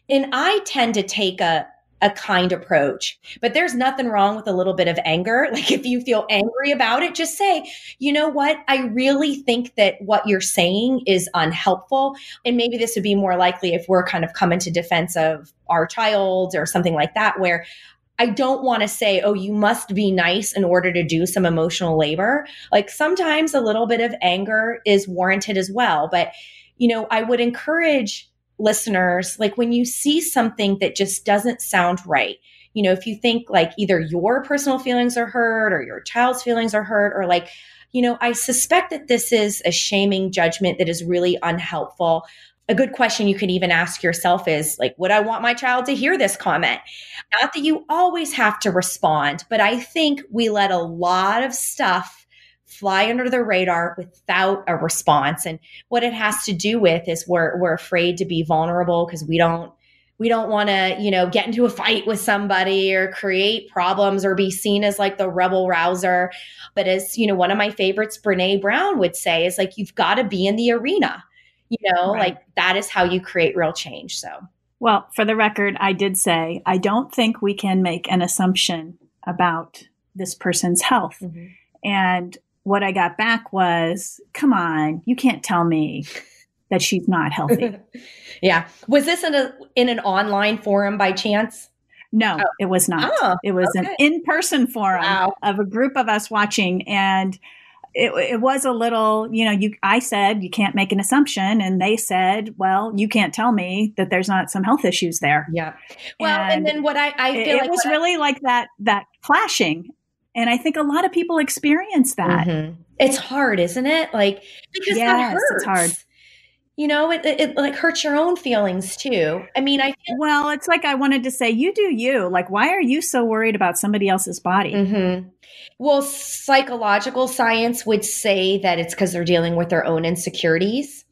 And I tend to take a a kind approach. But there's nothing wrong with a little bit of anger. Like if you feel angry about it, just say, you know what? I really think that what you're saying is unhelpful. And maybe this would be more likely if we're kind of coming to defense of our child or something like that, where I don't want to say, oh, you must be nice in order to do some emotional labor. Like sometimes a little bit of anger is warranted as well. But, you know, I would encourage listeners, like when you see something that just doesn't sound right, you know, if you think like either your personal feelings are hurt or your child's feelings are hurt, or like, you know, I suspect that this is a shaming judgment that is really unhelpful. A good question you can even ask yourself is like, would I want my child to hear this comment? Not that you always have to respond, but I think we let a lot of stuff fly under the radar without a response. And what it has to do with is we're we're afraid to be vulnerable because we don't we don't want to, you know, get into a fight with somebody or create problems or be seen as like the rebel rouser. But as, you know, one of my favorites, Brene Brown would say, is like, you've got to be in the arena, you know, right. like that is how you create real change. So, well, for the record, I did say, I don't think we can make an assumption about this person's health. Mm-hmm. And what I got back was, come on, you can't tell me that she's not healthy. yeah. Was this in a in an online forum by chance? No, oh. it was not. Oh, it was okay. an in-person forum wow. of a group of us watching and it, it, was a little, you know, you I said you can't make an assumption and they said, well, you can't tell me that there's not some health issues there. Yeah. Well, and, and then what I I feel it, like it was really I, like that that clashing and I think a lot of people experience that. Mm-hmm. It's hard, isn't it? Like because yes, that hurts. It's hard. You know, it, it, it, like hurts your own feelings too. I mean, I feel- well, it's like I wanted to say, you do you. Like, why are you so worried about somebody else's body? Mm-hmm. Well, psychological science would say that it's because they're dealing with their own insecurities.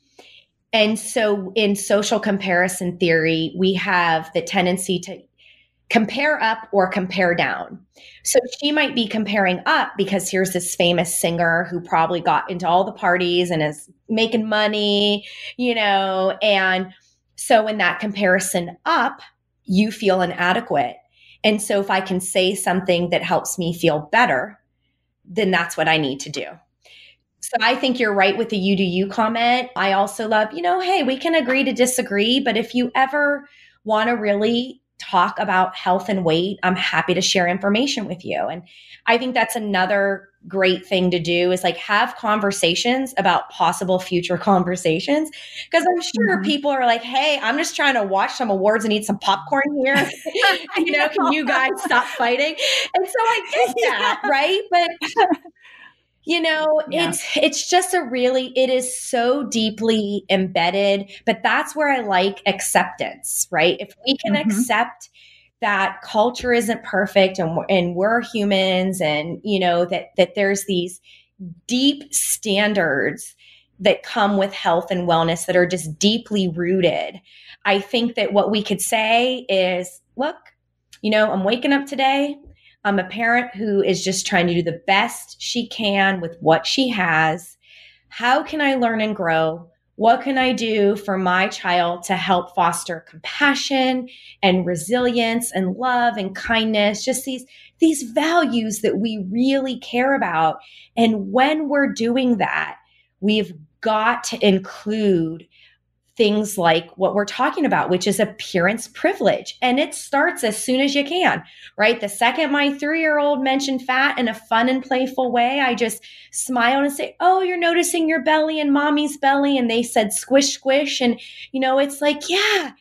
And so, in social comparison theory, we have the tendency to compare up or compare down. So she might be comparing up because here's this famous singer who probably got into all the parties and is making money, you know, and so in that comparison up, you feel inadequate. And so if I can say something that helps me feel better, then that's what I need to do. So I think you're right with the you do you comment. I also love, you know, hey, we can agree to disagree, but if you ever want to really talk about health and weight, I'm happy to share information with you. And I think that's another great thing to do is like have conversations about possible future conversations. Because I'm sure mm-hmm. people are like, hey, I'm just trying to watch some awards and eat some popcorn here. you know, can you guys stop fighting? And so I get that, yeah. right? But you know yeah. it's it's just a really it is so deeply embedded but that's where i like acceptance right if we can mm-hmm. accept that culture isn't perfect and and we're humans and you know that that there's these deep standards that come with health and wellness that are just deeply rooted i think that what we could say is look you know i'm waking up today I'm a parent who is just trying to do the best she can with what she has. How can I learn and grow? What can I do for my child to help foster compassion and resilience and love and kindness? Just these, these values that we really care about. And when we're doing that, we've got to include things like what we're talking about, which is appearance privilege. And it starts as soon as you can, right? The second my three year old mentioned fat in a fun and playful way, I just smile and say, Oh, you're noticing your belly and mommy's belly. And they said squish, squish. And, you know, it's like, yeah.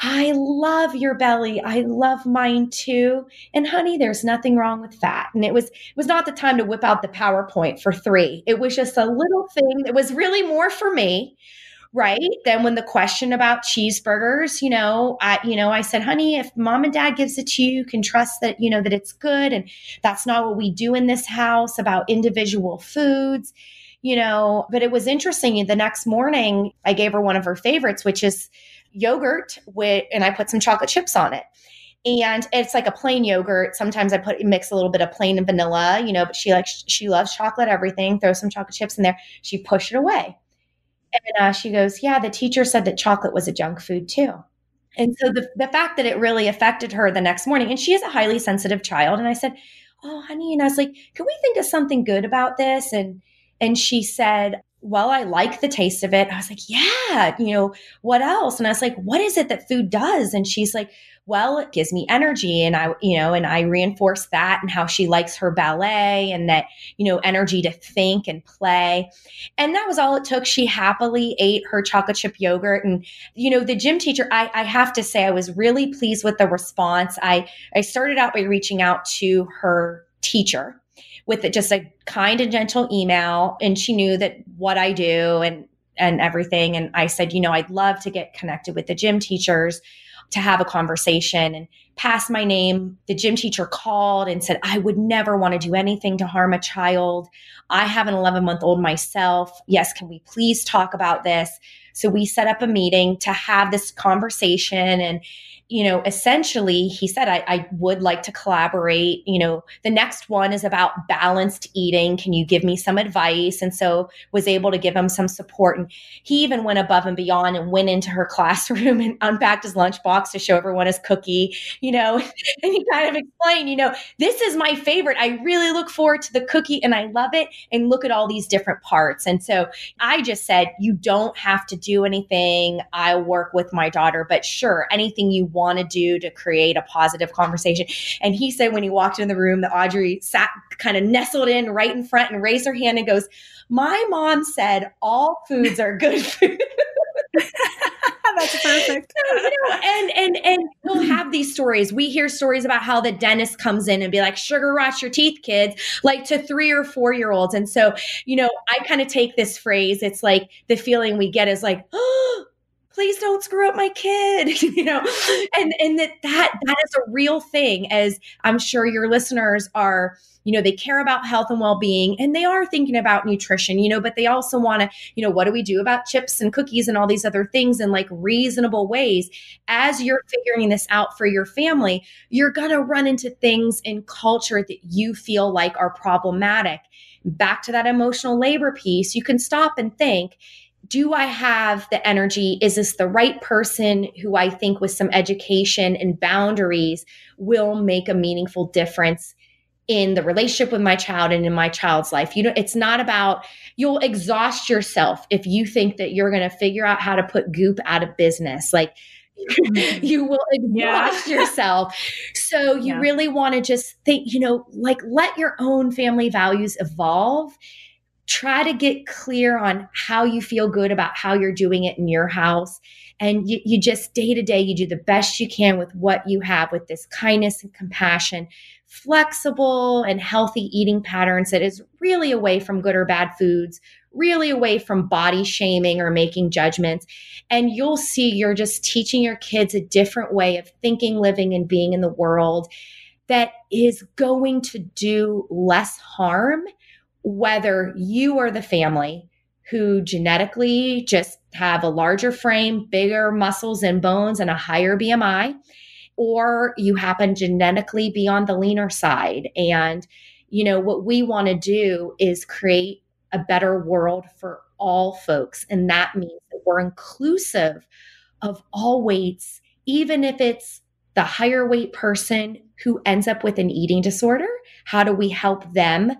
I love your belly. I love mine too. And honey, there's nothing wrong with fat. And it was it was not the time to whip out the PowerPoint for 3. It was just a little thing that was really more for me right then when the question about cheeseburgers you know i you know i said honey if mom and dad gives it to you you can trust that you know that it's good and that's not what we do in this house about individual foods you know but it was interesting the next morning i gave her one of her favorites which is yogurt with and i put some chocolate chips on it and it's like a plain yogurt. Sometimes I put mix a little bit of plain and vanilla, you know, but she likes she loves chocolate everything. Throw some chocolate chips in there. She pushed it away. And uh, she goes, Yeah, the teacher said that chocolate was a junk food too. And so the, the fact that it really affected her the next morning, and she is a highly sensitive child. And I said, Oh, honey. And I was like, Can we think of something good about this? And and she said, Well, I like the taste of it. I was like, Yeah, you know, what else? And I was like, What is it that food does? And she's like, well, it gives me energy. And I, you know, and I reinforce that and how she likes her ballet and that, you know, energy to think and play. And that was all it took. She happily ate her chocolate chip yogurt. And, you know, the gym teacher, I, I have to say, I was really pleased with the response. I, I started out by reaching out to her teacher with just a kind and gentle email. And she knew that what I do and, and everything. And I said, you know, I'd love to get connected with the gym teachers to have a conversation and passed my name. The gym teacher called and said, I would never want to do anything to harm a child. I have an 11 month old myself. Yes, can we please talk about this? So we set up a meeting to have this conversation and you know, essentially, he said, I, I, would like to collaborate. You know, the next one is about balanced eating. Can you give me some advice? And so was able to give him some support. And he even went above and beyond and went into her classroom and unpacked his lunchbox to show everyone his cookie, you know, and he kind of explained, you know, this is my favorite. I really look forward to the cookie and I love it. And look at all these different parts. And so I just said, you don't have to do anything. I work with my daughter, but sure, anything you want to do to create a positive conversation. And he said when he walked in the room that Audrey sat kind of nestled in right in front and raised her hand and goes, My mom said all foods are good food. That's perfect. you know, and and and we'll have these stories. We hear stories about how the dentist comes in and be like, "Sugar rots your teeth, kids," like to three or four year olds. And so, you know, I kind of take this phrase. It's like the feeling we get is like, "Oh, please don't screw up my kid you know? And and that that that is a real thing as i'm sure your listeners are you know they care about health and well-being and they are thinking about nutrition you know but they also want to you know what do we do about chips and cookies and all these other things in like reasonable ways. As you're figuring this out for your family you're going to run into things in culture that you feel like are problematic. Back to that emotional labor piece you can stop and think do I have the energy? Is this the right person who I think with some education and boundaries will make a meaningful difference in the relationship with my child and in my child's life? You know, it's not about you'll exhaust yourself if you think that you're going to figure out how to put goop out of business. Like mm-hmm. you will exhaust yeah. yourself. So you yeah. really want to just think, you know, like let your own family values evolve try to get clear on how you feel good about how you're doing it in your house. And you, you just day to day, you do the best you can with what you have with this kindness and compassion, flexible and healthy eating patterns that is really away from good or bad foods, really away from body shaming or making judgments. And you'll see you're just teaching your kids a different way of thinking, living, and being in the world that is going to do less harm whether you are the family who genetically just have a larger frame, bigger muscles and bones, and a higher BMI, or you happen genetically be on the leaner side. And, you know, what we want to do is create a better world for all folks. And that means that we're inclusive of all weights, even if it's the higher weight person who ends up with an eating disorder. How do we help them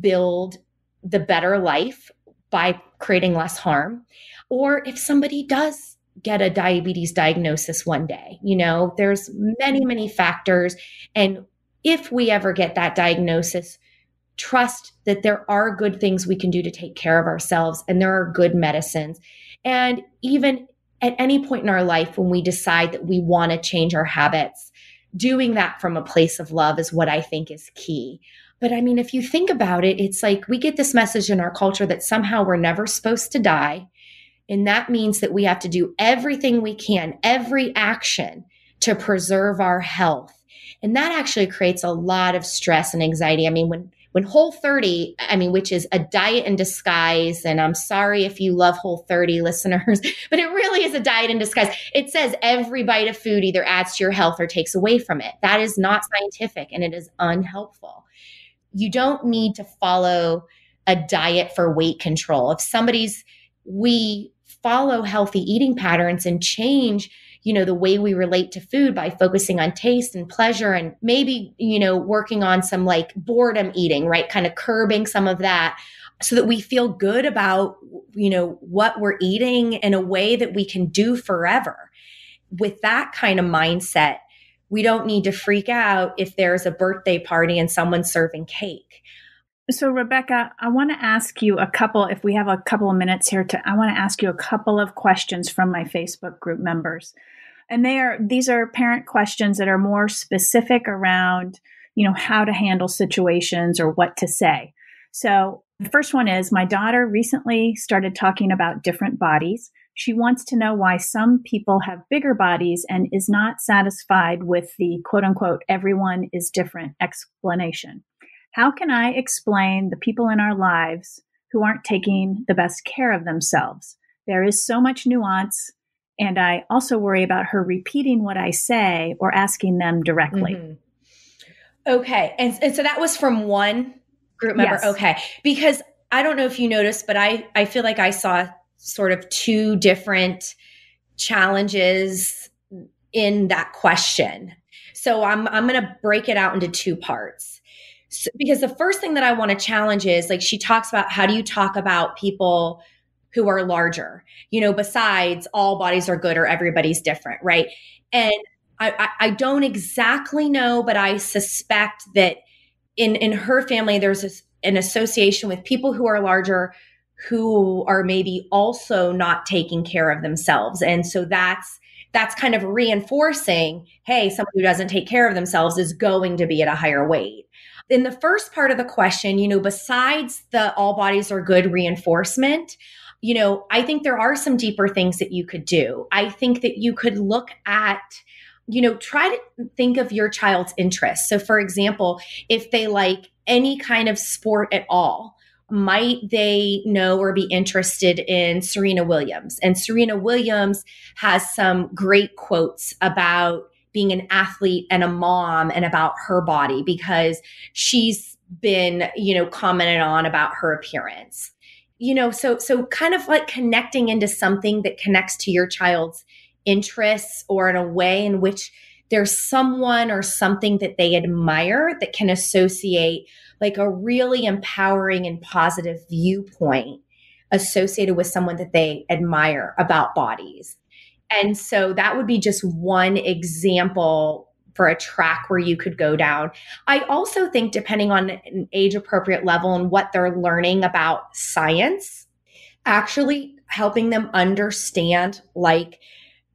build the better life by creating less harm. Or if somebody does get a diabetes diagnosis one day, you know, there's many, many factors. And if we ever get that diagnosis, trust that there are good things we can do to take care of ourselves and there are good medicines. And even at any point in our life when we decide that we want to change our habits, doing that from a place of love is what I think is key. But I mean, if you think about it, it's like we get this message in our culture that somehow we're never supposed to die. And that means that we have to do everything we can, every action to preserve our health. And that actually creates a lot of stress and anxiety. I mean, when when Whole 30, I mean, which is a diet in disguise, and I'm sorry if you love Whole 30 listeners, but it really is a diet in disguise. It says every bite of food either adds to your health or takes away from it. That is not scientific and it is unhelpful. You don't need to follow a diet for weight control. If somebody's, we follow healthy eating patterns and change you know, the way we relate to food by focusing on taste and pleasure and maybe, you know, working on some like boredom eating, right? Kind of curbing some of that so that we feel good about, you know, what we're eating in a way that we can do forever. With that kind of mindset, we don't need to freak out if there's a birthday party and someone's serving cake. So, Rebecca, I want to ask you a couple, if we have a couple of minutes here, to I want to ask you a couple of questions from my Facebook group members. And they are these are parent questions that are more specific around you know how to handle situations or what to say. So the first one is my daughter recently started talking about different bodies she wants to know why some people have bigger bodies and is not satisfied with the quote unquote everyone is different explanation how can i explain the people in our lives who aren't taking the best care of themselves there is so much nuance and I also worry about her repeating what I say or asking them directly. Mm-hmm. Okay. And, and so that was from one group member. Yes. Okay. Because I don't know if you noticed, but I, I feel like I saw sort of two different challenges in that question. So I'm, I'm going to break it out into two parts. So, because the first thing that I want to challenge is like she talks about how do you talk about people who are larger, you know, besides all bodies are good or everybody's different, right? And I, I, don't exactly know, but I suspect that in, in her family, there's this, an association with people who are larger who are maybe also not taking care of themselves. And so that's, that's kind of reinforcing, hey, someone who doesn't take care of themselves is going to be at a higher weight. In the first part of the question, you know, besides the all bodies are good reinforcement, you know, I think there are some deeper things that you could do. I think that you could look at you know, try to think of your child's interests. So, for example, if they like any kind of sport at all, might they know or be interested in Serena Williams? And Serena Williams has some great quotes about being an athlete and a mom and about her body because she's been, you know, commented on about her appearance you know so so kind of like connecting into something that connects to your child's interests or in a way in which there's someone or something that they admire that can associate like a really empowering and positive viewpoint associated with someone that they admire about bodies. And so that would be just one example for a track where you could go down. I also think, depending on an age appropriate level and what they're learning about science, actually helping them understand like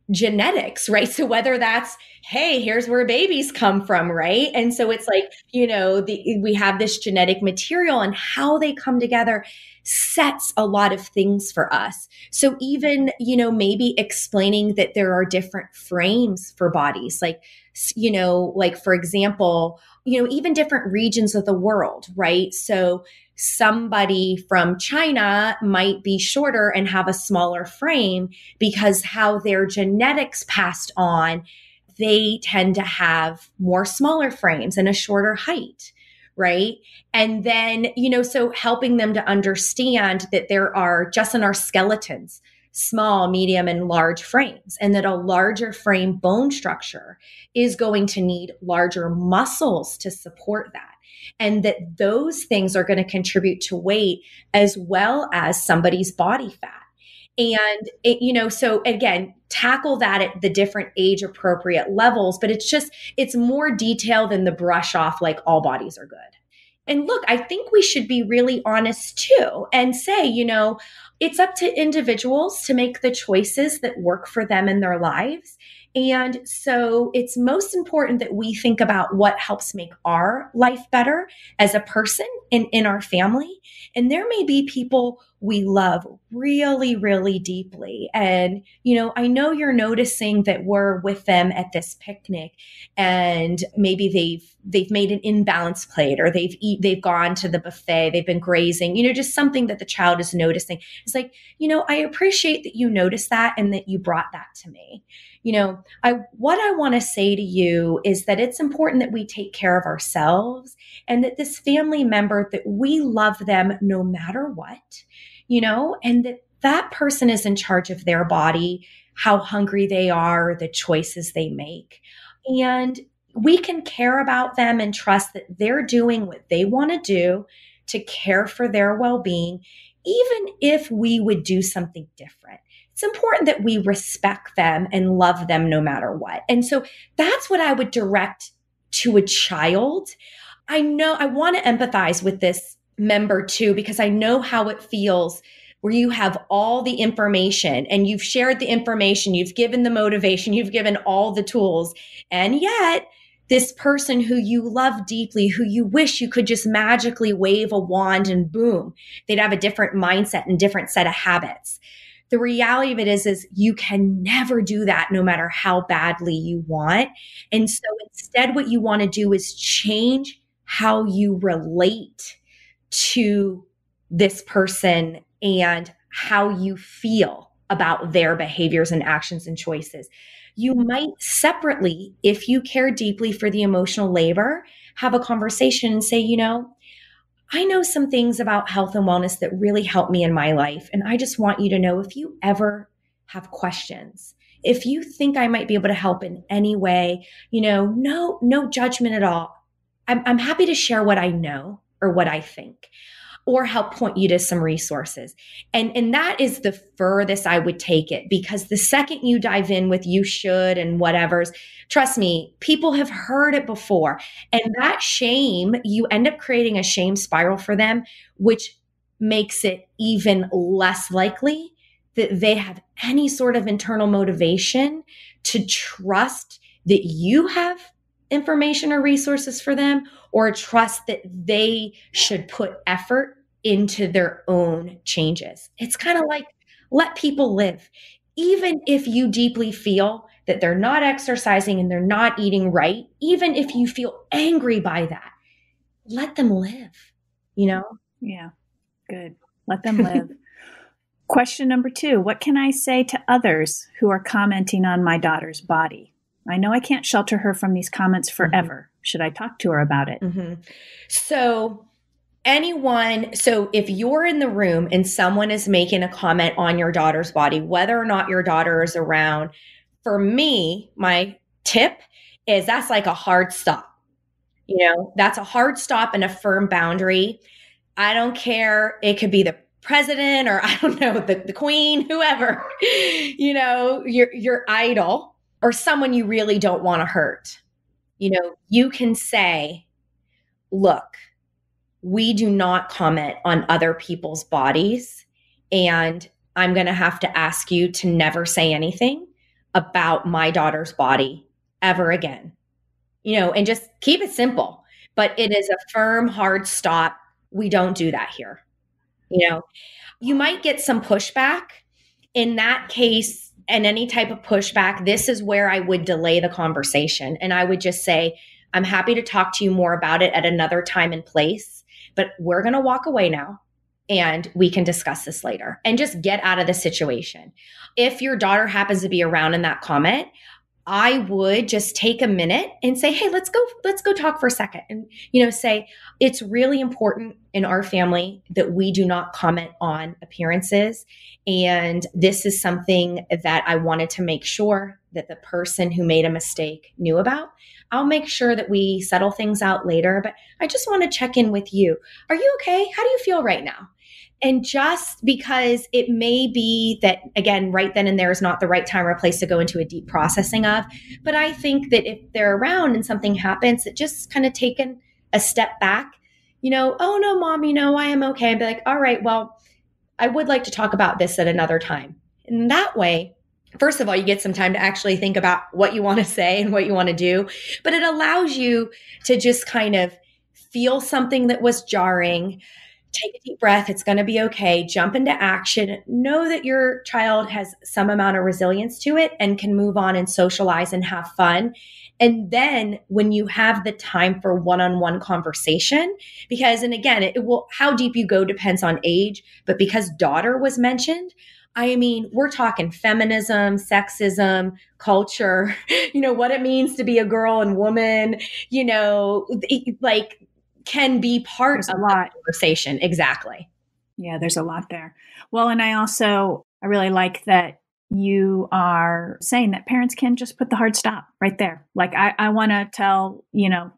genetics, right? So whether that's, hey, here's where babies come from, right? And so it's like, you know, the, we have this genetic material and how they come together sets a lot of things for us. So even, you know, maybe explaining that there are different frames for bodies, like, you know, like for example, you know, even different regions of the world, right? So somebody from China might be shorter and have a smaller frame because how their genetics passed on, they tend to have more smaller frames and a shorter height right? And then, you know, so helping them to understand that there are just in our skeletons, small, medium, and large frames, and that a larger frame bone structure is going to need larger muscles to support that. And that those things are going to contribute to weight as well as somebody's body fat. And, it, you know, so again, tackle that at the different age appropriate levels, but it's just, it's more detail than the brush off like all bodies are good. And look, I think we should be really honest too and say, you know, it's up to individuals to make the choices that work for them in their lives. And so it's most important that we think about what helps make our life better as a person and in our family. And there may be people we love really, really deeply. And, you know, I know you're noticing that we're with them at this picnic and maybe they've, they've made an imbalance plate or they've eat, they've gone to the buffet, they've been grazing, you know, just something that the child is noticing. It's like, you know, I appreciate that you noticed that and that you brought that to me. You know, I, what I want to say to you is that it's important that we take care of ourselves and that this family member, that we love them no matter what you know, and that that person is in charge of their body, how hungry they are, the choices they make. And we can care about them and trust that they're doing what they want to do to care for their well being, even if we would do something different. It's important that we respect them and love them no matter what. And so that's what I would direct to a child. I know I want to empathize with this member too, because I know how it feels where you have all the information and you've shared the information, you've given the motivation, you've given all the tools. And yet, this person who you love deeply, who you wish you could just magically wave a wand and boom, they'd have a different mindset and different set of habits. The reality of it is, is you can never do that no matter how badly you want. And so instead, what you want to do is change how you relate to this person and how you feel about their behaviors and actions and choices. You might separately, if you care deeply for the emotional labor, have a conversation and say, you know, I know some things about health and wellness that really help me in my life. And I just want you to know if you ever have questions, if you think I might be able to help in any way, you know, no, no judgment at all. I'm, I'm happy to share what I know or what I think or help point you to some resources. And, and that is the furthest I would take it because the second you dive in with you should and whatever's, trust me, people have heard it before. And that shame, you end up creating a shame spiral for them, which makes it even less likely that they have any sort of internal motivation to trust that you have information or resources for them or trust that they should put effort into their own changes. It's kind of like let people live. Even if you deeply feel that they're not exercising and they're not eating right, even if you feel angry by that, let them live, you know? Yeah, good. Let them live. Question number two What can I say to others who are commenting on my daughter's body? I know I can't shelter her from these comments mm-hmm. forever. Mm-hmm. Should I talk to her about it? Mm-hmm. So, anyone, so if you're in the room and someone is making a comment on your daughter's body, whether or not your daughter is around, for me, my tip is that's like a hard stop. You know, that's a hard stop and a firm boundary. I don't care. It could be the president or I don't know, the, the queen, whoever, you know, your your idol or someone you really don't want to hurt. You know, you can say, look, we do not comment on other people's bodies. And I'm going to have to ask you to never say anything about my daughter's body ever again. You know, and just keep it simple. But it is a firm, hard stop. We don't do that here. You know, you might get some pushback. In that case, and any type of pushback, this is where I would delay the conversation. And I would just say, I'm happy to talk to you more about it at another time and place but we're going to walk away now and we can discuss this later and just get out of the situation. If your daughter happens to be around in that comment, I would just take a minute and say, "Hey, let's go let's go talk for a second. And you know, say it's really important in our family that we do not comment on appearances and this is something that I wanted to make sure that the person who made a mistake knew about. I'll make sure that we settle things out later, but I just want to check in with you. Are you okay? How do you feel right now? And just because it may be that, again, right then and there is not the right time or place to go into a deep processing of, but I think that if they're around and something happens, it just kind of taken a step back, you know, oh no, mom, you know, I am okay. And be like, all right, well, I would like to talk about this at another time. And that way, first of all, you get some time to actually think about what you want to say and what you want to do, but it allows you to just kind of feel something that was jarring, take a deep breath. It's going to be okay. Jump into action. Know that your child has some amount of resilience to it and can move on and socialize and have fun. And then when you have the time for one on one conversation, because, and again, it will, how deep you go depends on age, but because daughter was mentioned, I mean, we're talking feminism, sexism, culture, you know, what it means to be a girl and woman, you know, like can be part there's of a lot. conversation. Exactly. Yeah, there's a lot there. Well, and I also, I really like that you are saying that parents can just put the hard stop right there. Like, I, I want to tell, you know,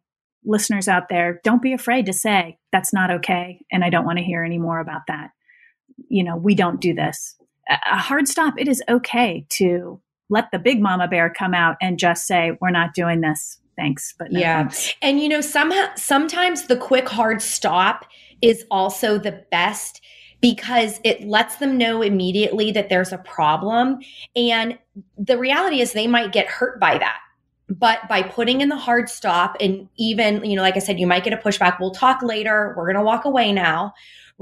listeners out there, don't be afraid to say that's not okay. And I don't want to hear any more about that. You know, we don't do this a hard stop, it is okay to let the big mama bear come out and just say, we're not doing this. Thanks. But no yeah. Thanks. And you know, somehow, sometimes the quick hard stop is also the best because it lets them know immediately that there's a problem. And the reality is they might get hurt by that. But by putting in the hard stop, and even, you know, like I said, you might get a pushback. We'll talk later. We're going to walk away now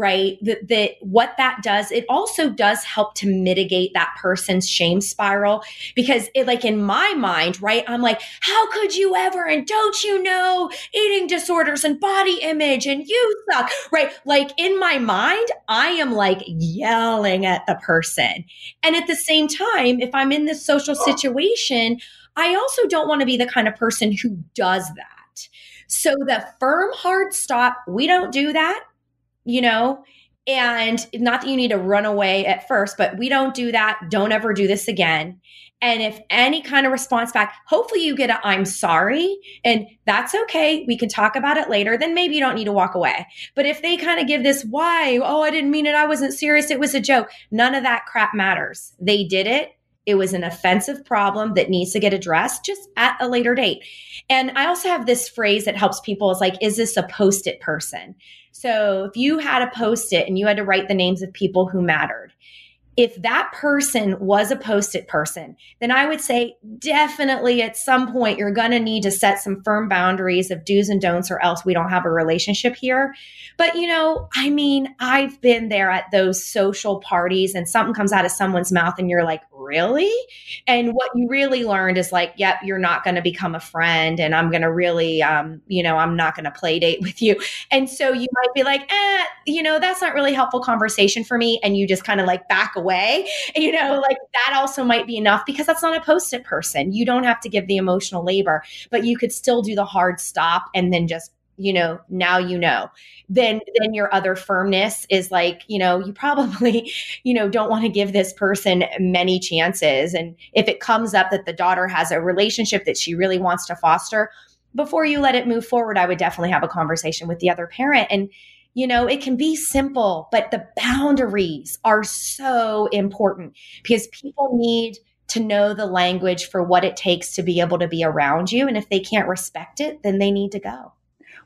right? That, that what that does, it also does help to mitigate that person's shame spiral because it like in my mind, right? I'm like, how could you ever? And don't you know eating disorders and body image and you suck, right? Like in my mind, I am like yelling at the person. And at the same time, if I'm in this social situation, I also don't want to be the kind of person who does that. So the firm hard stop, we don't do that you know? And not that you need to run away at first, but we don't do that. Don't ever do this again. And if any kind of response back, hopefully you get a I'm sorry and that's okay. We can talk about it later. Then maybe you don't need to walk away. But if they kind of give this why, oh, I didn't mean it. I wasn't serious. It was a joke. None of that crap matters. They did it. It was an offensive problem that needs to get addressed just at a later date. And I also have this phrase that helps people is like, is this a post it person? So if you had a post it and you had to write the names of people who mattered, if that person was a post it person, then I would say definitely at some point you're going to need to set some firm boundaries of do's and don'ts, or else we don't have a relationship here. But, you know, I mean, I've been there at those social parties and something comes out of someone's mouth and you're like, really? And what you really learned is like, yep, you're not going to become a friend and I'm going to really, um, you know, I'm not going to play date with you. And so you might be like, eh, you know, that's not really helpful conversation for me. And you just kind of like back away, you know, like that also might be enough because that's not a post it person. You don't have to give the emotional labor, but you could still do the hard stop and then just you know now you know then then your other firmness is like you know you probably you know don't want to give this person many chances and if it comes up that the daughter has a relationship that she really wants to foster before you let it move forward i would definitely have a conversation with the other parent and you know, it can be simple, but the boundaries are so important because people need to know the language for what it takes to be able to be around you. And if they can't respect it, then they need to go.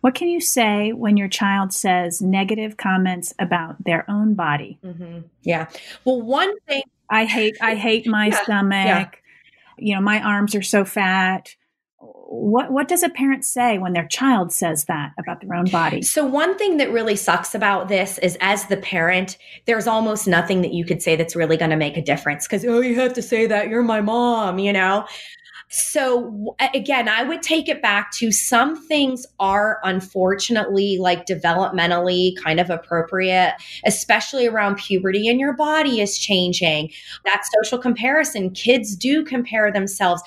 What can you say when your child says negative comments about their own body? Mm-hmm. Yeah. Well, one thing I hate, I hate my yeah. stomach. Yeah. You know, my arms are so fat what what does a parent say when their child says that about their own body? So one thing that really sucks about this is as the parent, there's almost nothing that you could say that's really going to make a difference cuz oh you have to say that you're my mom, you know. So again, I would take it back to some things are unfortunately like developmentally kind of appropriate, especially around puberty and your body is changing. That social comparison, kids do compare themselves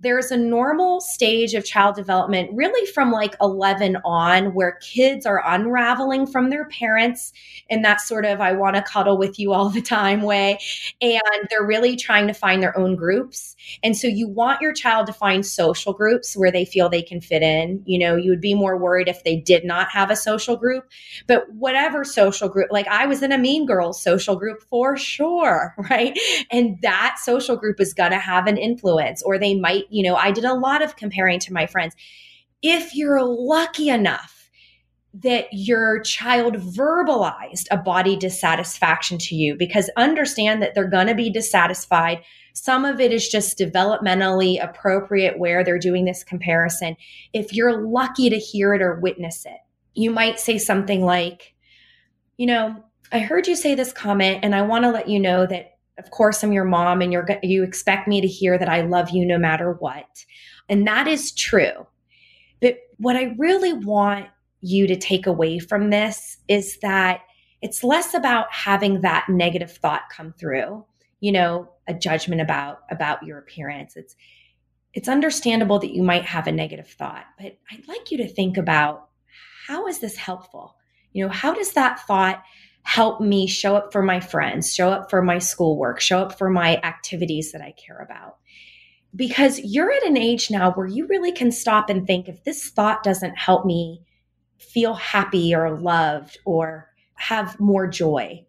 there's a normal stage of child development, really from like 11 on, where kids are unraveling from their parents in that sort of I want to cuddle with you all the time way. And they're really trying to find their own groups. And so you want your child to find social groups where they feel they can fit in. You know, you would be more worried if they did not have a social group. But whatever social group, like I was in a Mean Girls social group for sure, right? And that social group is going to have an influence, or they might you know, I did a lot of comparing to my friends. If you're lucky enough that your child verbalized a body dissatisfaction to you, because understand that they're going to be dissatisfied. Some of it is just developmentally appropriate where they're doing this comparison. If you're lucky to hear it or witness it, you might say something like, you know, I heard you say this comment and I want to let you know that of course I'm your mom and you're you expect me to hear that I love you no matter what. And that is true. But what I really want you to take away from this is that it's less about having that negative thought come through, you know, a judgment about about your appearance. It's it's understandable that you might have a negative thought, but I'd like you to think about how is this helpful? You know, how does that thought help me show up for my friends, show up for my schoolwork, show up for my activities that I care about? Because you're at an age now where you really can stop and think if this thought doesn't help me feel happy or loved or have more joy,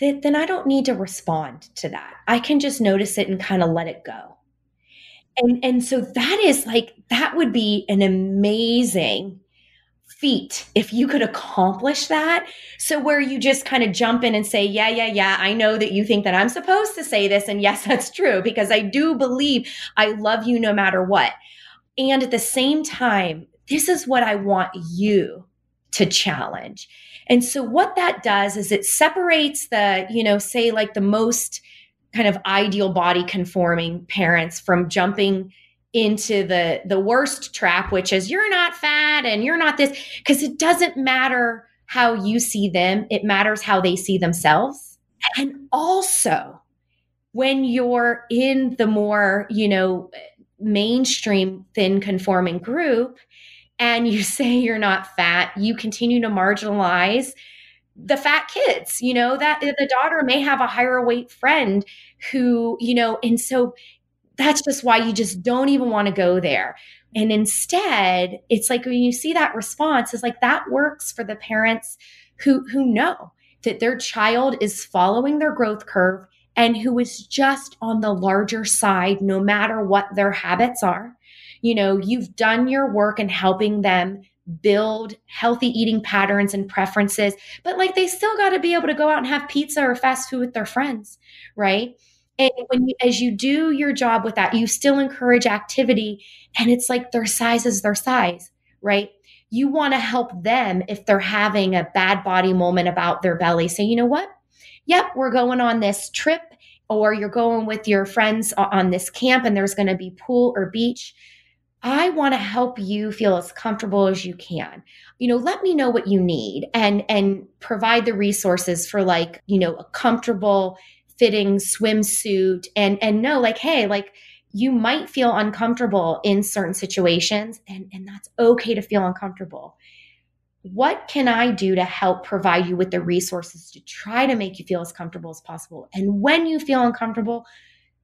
that, then I don't need to respond to that. I can just notice it and kind of let it go. And and so that is like that would be an amazing feat if you could accomplish that. So where you just kind of jump in and say, "Yeah, yeah, yeah, I know that you think that I'm supposed to say this and yes, that's true because I do believe I love you no matter what." And at the same time, this is what I want you to challenge. And so what that does is it separates the, you know, say like the most kind of ideal body conforming parents from jumping into the the worst trap which is you're not fat and you're not this because it doesn't matter how you see them. It matters how they see themselves. And also when you're in the more you know mainstream thin conforming group and you say you're not fat you continue to marginalize the fat kids you know that the daughter may have a higher weight friend who you know and so that's just why you just don't even want to go there and instead it's like when you see that response it's like that works for the parents who who know that their child is following their growth curve and who is just on the larger side no matter what their habits are you know you've done your work in helping them build healthy eating patterns and preferences, but like they still got to be able to go out and have pizza or fast food with their friends, right? And when you, as you do your job with that, you still encourage activity, and it's like their size is their size, right? You want to help them if they're having a bad body moment about their belly. Say, you know what? Yep, we're going on this trip, or you're going with your friends on this camp, and there's going to be pool or beach I want to help you feel as comfortable as you can. You know, let me know what you need and and provide the resources for like, you know, a comfortable fitting swimsuit and and know like, hey, like you might feel uncomfortable in certain situations and and that's okay to feel uncomfortable. What can I do to help provide you with the resources to try to make you feel as comfortable as possible? And when you feel uncomfortable,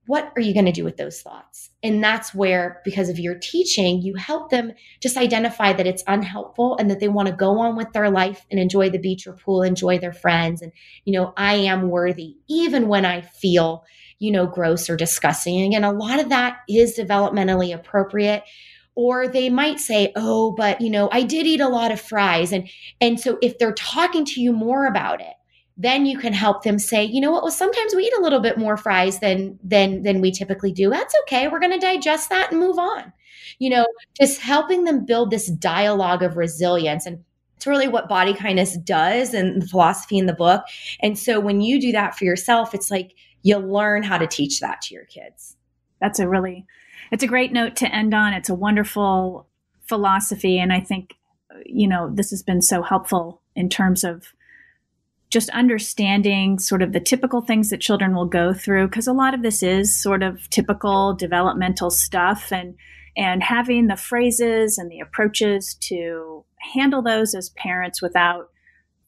what are you going to do with those thoughts? And that's where, because of your teaching, you help them just identify that it's unhelpful and that they want to go on with their life and enjoy the beach or pool, enjoy their friends. And, you know, I am worthy, even when I feel, you know, gross or disgusting. Again, a lot of that is developmentally appropriate or they might say oh but you know i did eat a lot of fries and and so if they're talking to you more about it then you can help them say, you know what, well, sometimes we eat a little bit more fries than than than we typically do. That's okay. We're going to digest that and move on. You know, just helping them build this dialogue of resilience and it's really what body kindness does and the philosophy in the book. And so when you do that for yourself, it's like you learn how to teach that to your kids. That's a really it's a great note to end on. It's a wonderful philosophy and I think you know, this has been so helpful in terms of just understanding sort of the typical things that children will go through because a lot of this is sort of typical developmental stuff and and having the phrases and the approaches to handle those as parents without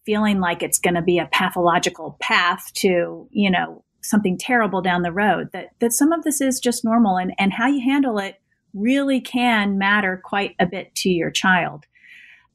feeling like it's going to be a pathological path to you know something terrible down the road that that some of this is just normal and and how you handle it really can matter quite a bit to your child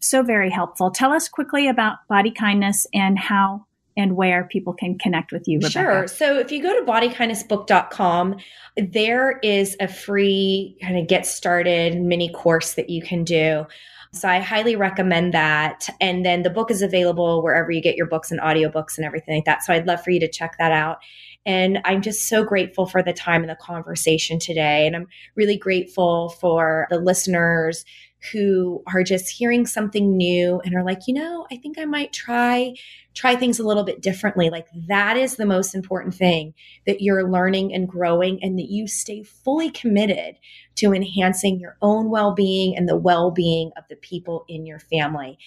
so very helpful. Tell us quickly about body kindness and how and where people can connect with you, Rebecca. Sure. So if you go to bodykindnessbook.com, there is a free kind of get started mini course that you can do. So I highly recommend that. And then the book is available wherever you get your books and audiobooks and everything like that. So I'd love for you to check that out. And I'm just so grateful for the time and the conversation today. And I'm really grateful for the listeners who are just hearing something new and are like, you know, I think I might try try things a little bit differently. Like that is the most important thing that you're learning and growing and that you stay fully committed to enhancing your own well-being and the well-being of the people in your family.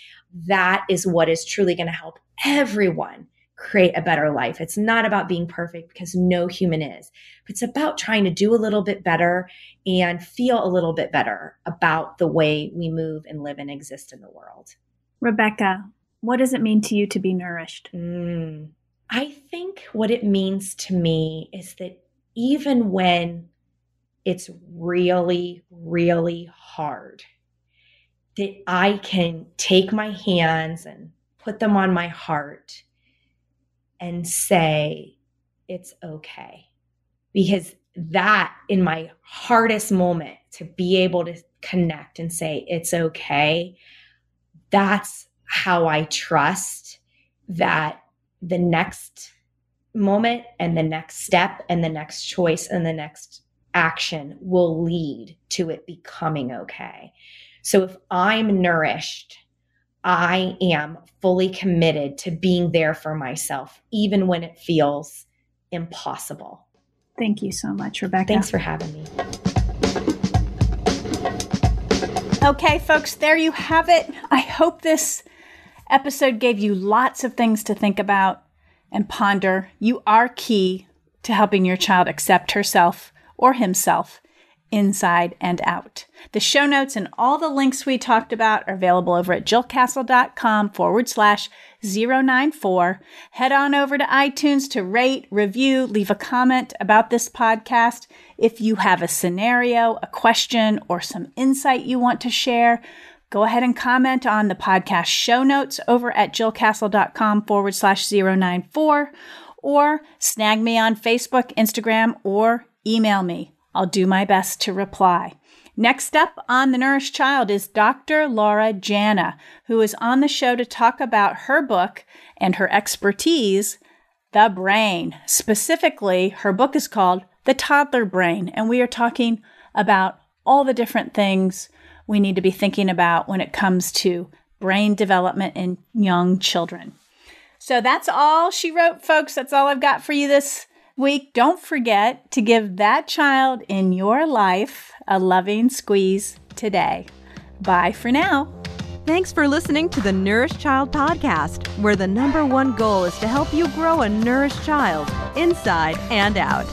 That is what is truly going to help everyone create a better life. It's not about being perfect because no human is. It's about trying to do a little bit better and feel a little bit better about the way we move and live and exist in the world. Rebecca, what does it mean to you to be nourished? Mm, I think what it means to me is that even when it's really, really hard, that I can take my hands and put them on my heart and say, it's okay. Because that, in my hardest moment, to be able to connect and say, it's okay, that's how I trust that the next moment and the next step and the next choice and the next action will lead to it becoming okay. So if I'm nourished I am fully committed to being there for myself, even when it feels impossible. Thank you so much, Rebecca. Thanks for having me. Okay, folks, there you have it. I hope this episode gave you lots of things to think about and ponder. You are key to helping your child accept herself or himself inside and out. The show notes and all the links we talked about are available over at jillcastle.com forward slash 094. Head on over to iTunes to rate, review, leave a comment about this podcast. If you have a scenario, a question, or some insight you want to share, go ahead and comment on the podcast show notes over at jillcastle.com forward slash 094 or snag me on Facebook, Instagram, or email me. I'll do my best to reply. Next up on The Nourished Child is Dr. Laura Jana, who is on the show to talk about her book and her expertise, The Brain. Specifically, her book is called The Toddler Brain, and we are talking about all the different things we need to be thinking about when it comes to brain development in young children. So that's all she wrote, folks. That's all I've got for you this week, don't forget to give that child in your life a loving squeeze today. Bye for now. Thanks for listening to the Nourished Child Podcast, where the number one goal is to help you grow a nourished child inside and out.